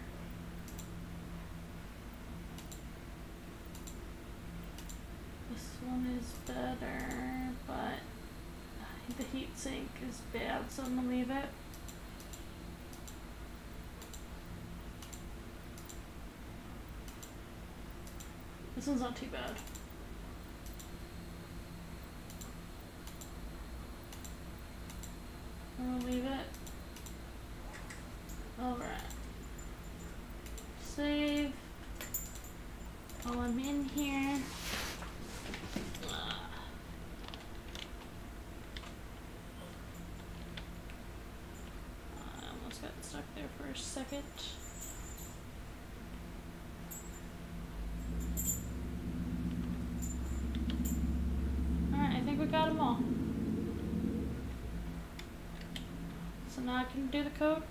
This one is better, but the heat sink is bad, so I'm gonna leave it. This one's not too bad. I'm gonna leave it. Alright. Save. While I'm in here. Ah. I almost got stuck there for a second. Alright, I think we got them all. So now I can do the code.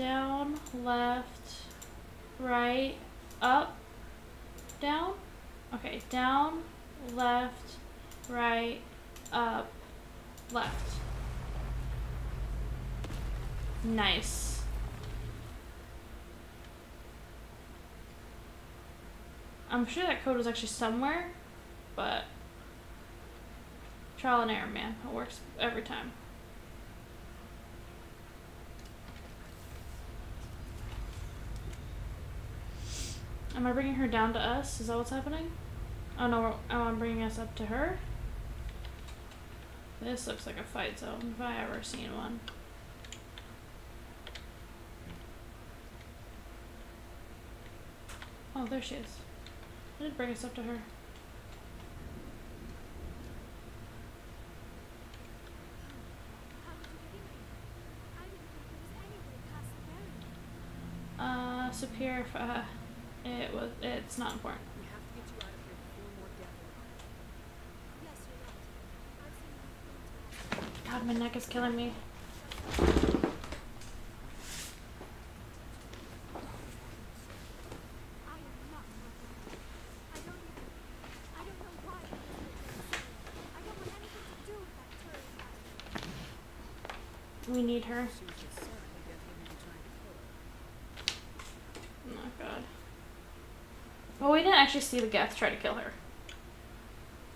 Down, left, right, up, down. Okay, down, left, right, up, left. Nice. I'm sure that code was actually somewhere, but trial and error, man. It works every time. Am I bringing her down to us? Is that what's happening? Oh no, oh, I'm bringing us up to her. This looks like a fight zone if I ever seen one. Oh, there she is. I did bring us up to her. Uh, Superior, uh, it was, it's not important. God, my neck is killing me. We need before actually see the Geth try to kill her.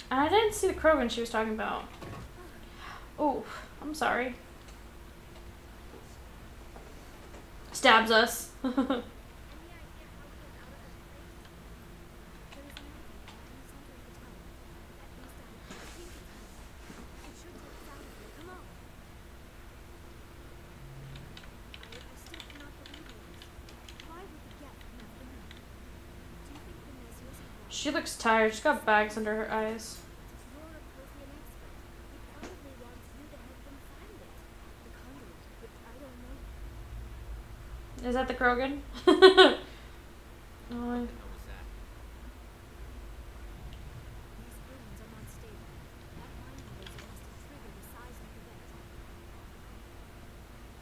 And I didn't see the Krogan she was talking about. Oh, I'm sorry. Stabs us. Any idea how we get out of this place? There is an outpost in the center of the town. At least I think it has. It should take us out of here. Come on. I, I still cannot believe all this. Why would the Geth have the map? Do you think the Messiahs have she looks tired. She's got bags under her eyes. Is that the Krogan? oh,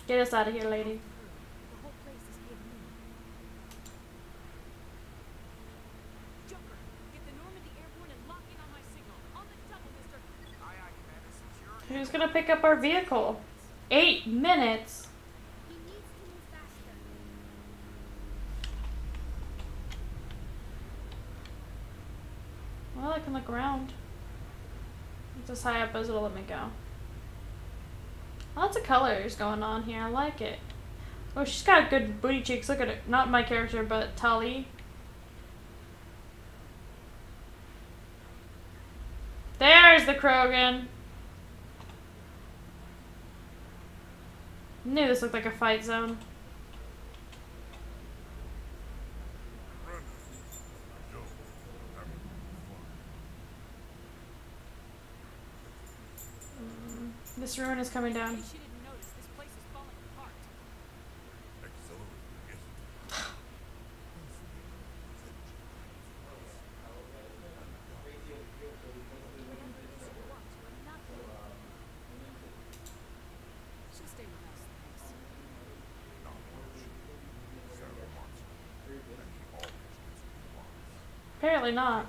get us out of here, lady. The whole place is caving in. Joker, get the Normandy airborne and lock in on my signal. On the double, mister. Aye, aye, Commander. Secure. Who's gonna pick up our vehicle? Eight minutes. Well, I can look around. It's as high up as it'll let me go. Lots of colors going on here. I like it. Oh, she's got good booty cheeks. Look at it. Not my character, but Tali. There's the Krogan. Knew this looked like a fight zone. Mm, This ruin is coming down. She didn't notice. This place is falling apart. Whatever it is you want, we're not going She'll stay with us, thanks. Apparently not.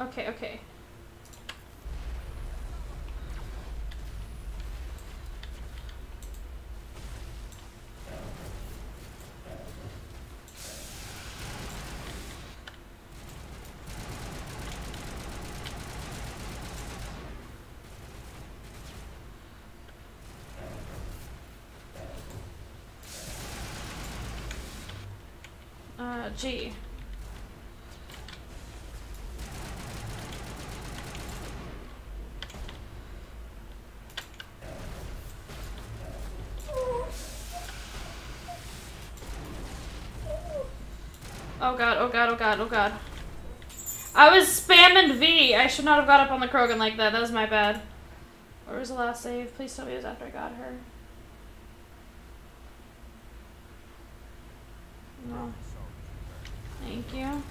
Okay, okay. Uh, G. Oh god, oh god, oh god, oh god. I was spamming V. I should not have got up on the Krogan like that. That was my bad. Where was the last save? Please tell me it was after I got her. No. Thank you.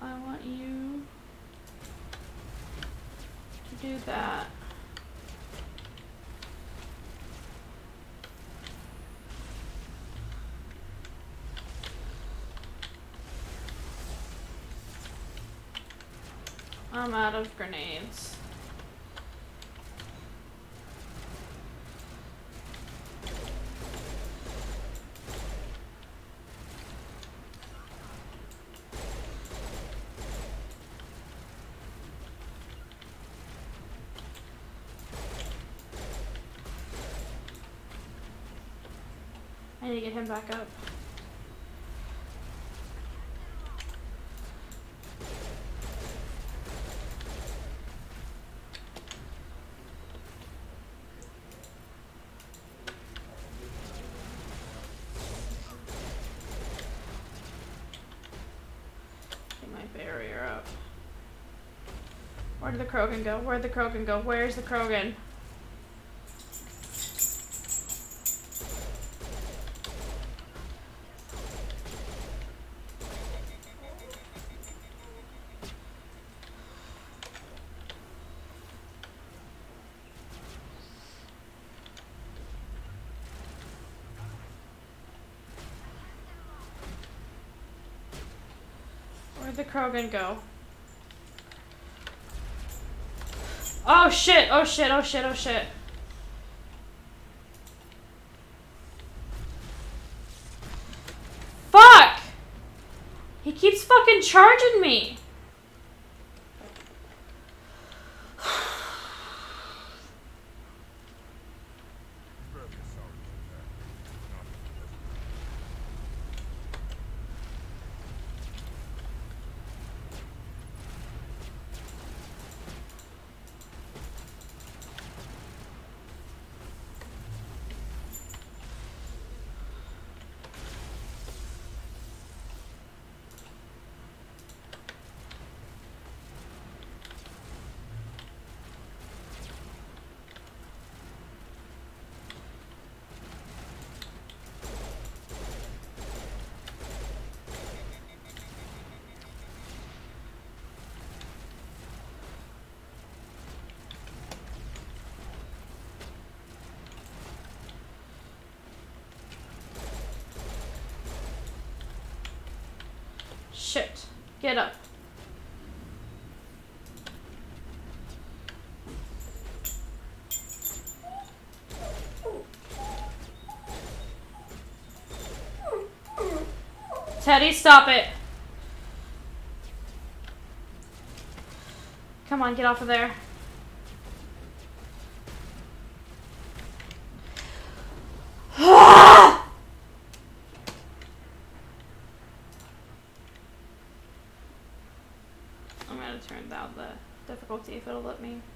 I want you to do that. I'm out of grenades. I need to get him back up. Where'd the Krogan go? Where'd the Krogan go? Where's the Krogan? Where'd the Krogan go? Shit, oh shit, oh shit, oh shit. Fuck! He keeps fucking charging me. Shit. Get up. Teddy, stop it. Come on, get off of there. I'm gonna turn down the difficulty if it'll let me.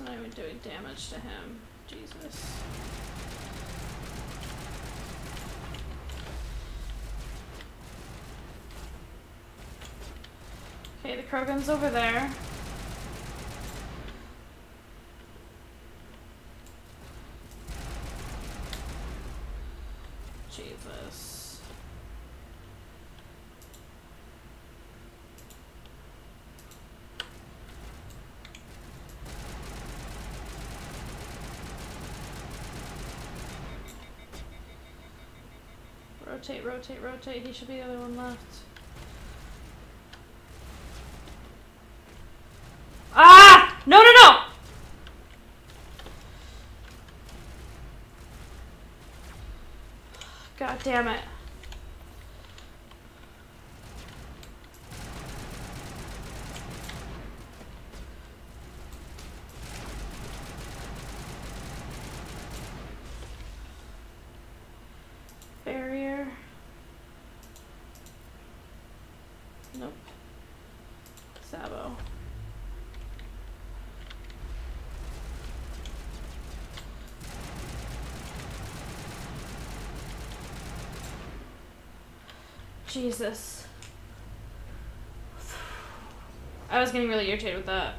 It's not even doing damage to him. Jesus. Okay, the Krogan's over there. Jesus. Rotate, rotate, rotate. He should be the only one left. Ah! No, no, no! God damn it. Barrier. Nope. Sabo. Jesus. I was getting really irritated with that.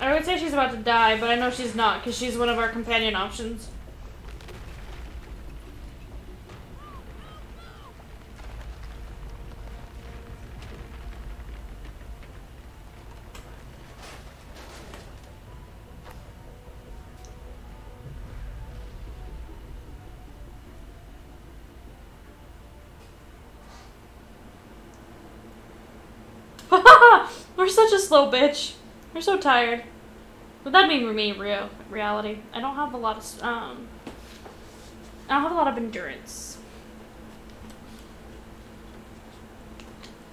I would say she's about to die, but I know she's not because she's one of our companion options. We're such a slow bitch. You're so tired. But that'd be me real reality. I don't have a lot of um. I don't have a lot of endurance.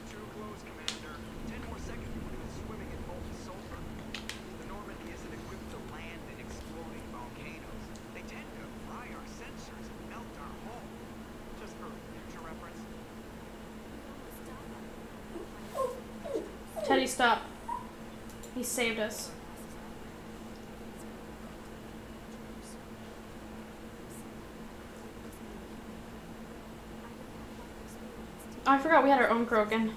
Too close, Commander. Ten more seconds we would have been swimming in molten sulfur. The Normandy isn't equipped to land in exploding volcanoes. They tend to Please stop. He saved us. Oh, I forgot we had our own Krogan.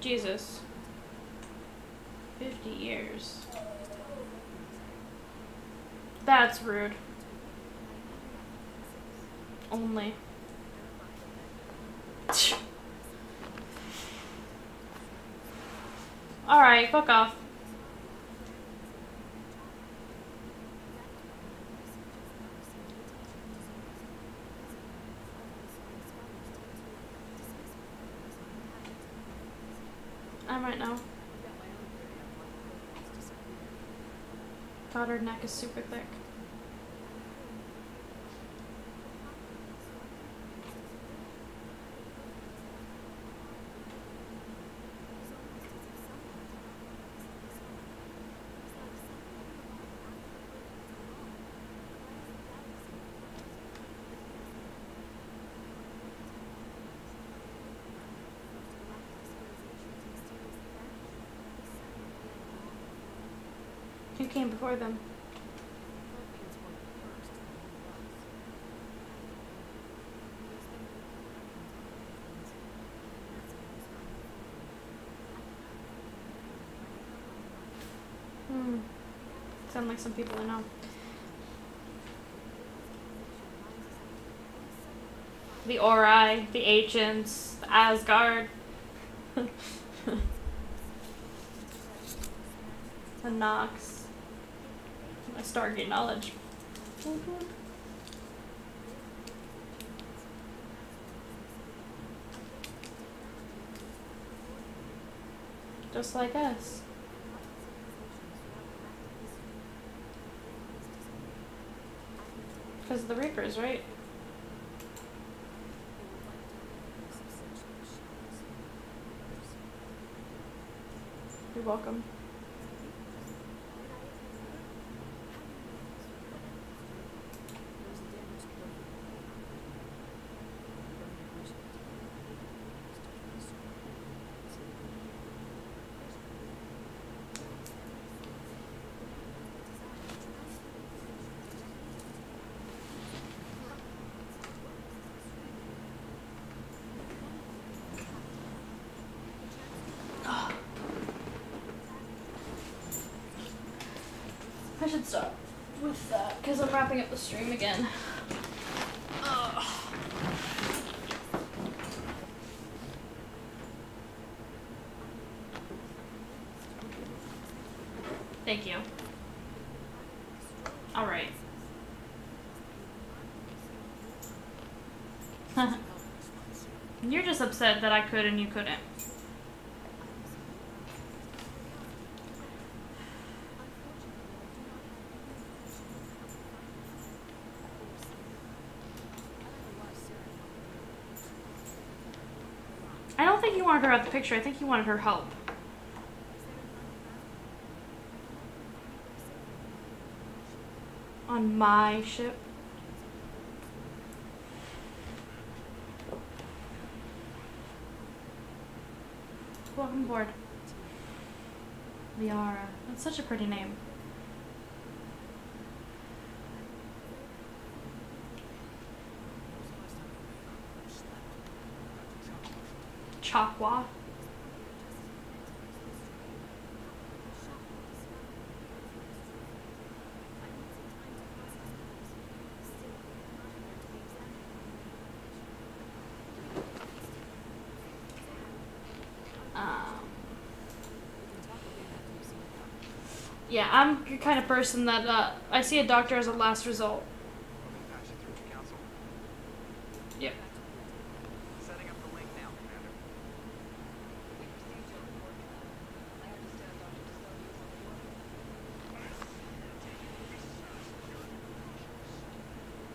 Jesus. 50 years. That's rude. Only. Alright, fuck off. I might know. Her neck is super thick. Before them? Hmm. Sound like some people I know. The Ori, the Ancients, the Asgard. the Nox. Stargate knowledge. Just like us. Because of the Reapers, right? You're welcome. Because I'm wrapping up the stream again. Thank you. All right. You're just upset that I could and you couldn't. I don't think you wanted her out the picture. I think he wanted her help. On my ship. Welcome aboard. Liara. That's such a pretty name. Chakwa. Yeah, I'm the kind of person that uh, I see a doctor as a last result. Yep.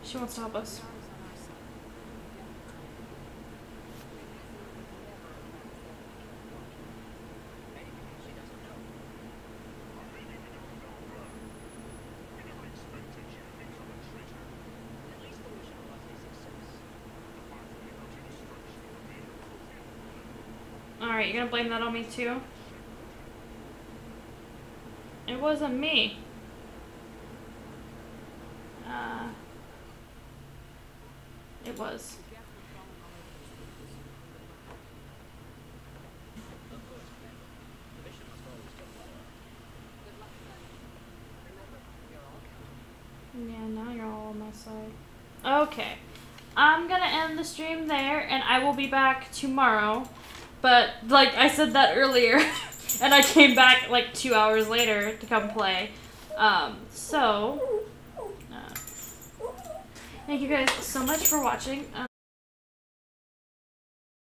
She wants to help us. You're gonna blame that on me too? It wasn't me. Uh, it was. Yeah, now you're all on my side. Okay. I'm gonna end the stream there and I will be back tomorrow. But like I said that earlier and I came back like two hours later to come play. Um, so uh, thank you guys so much for watching. Um,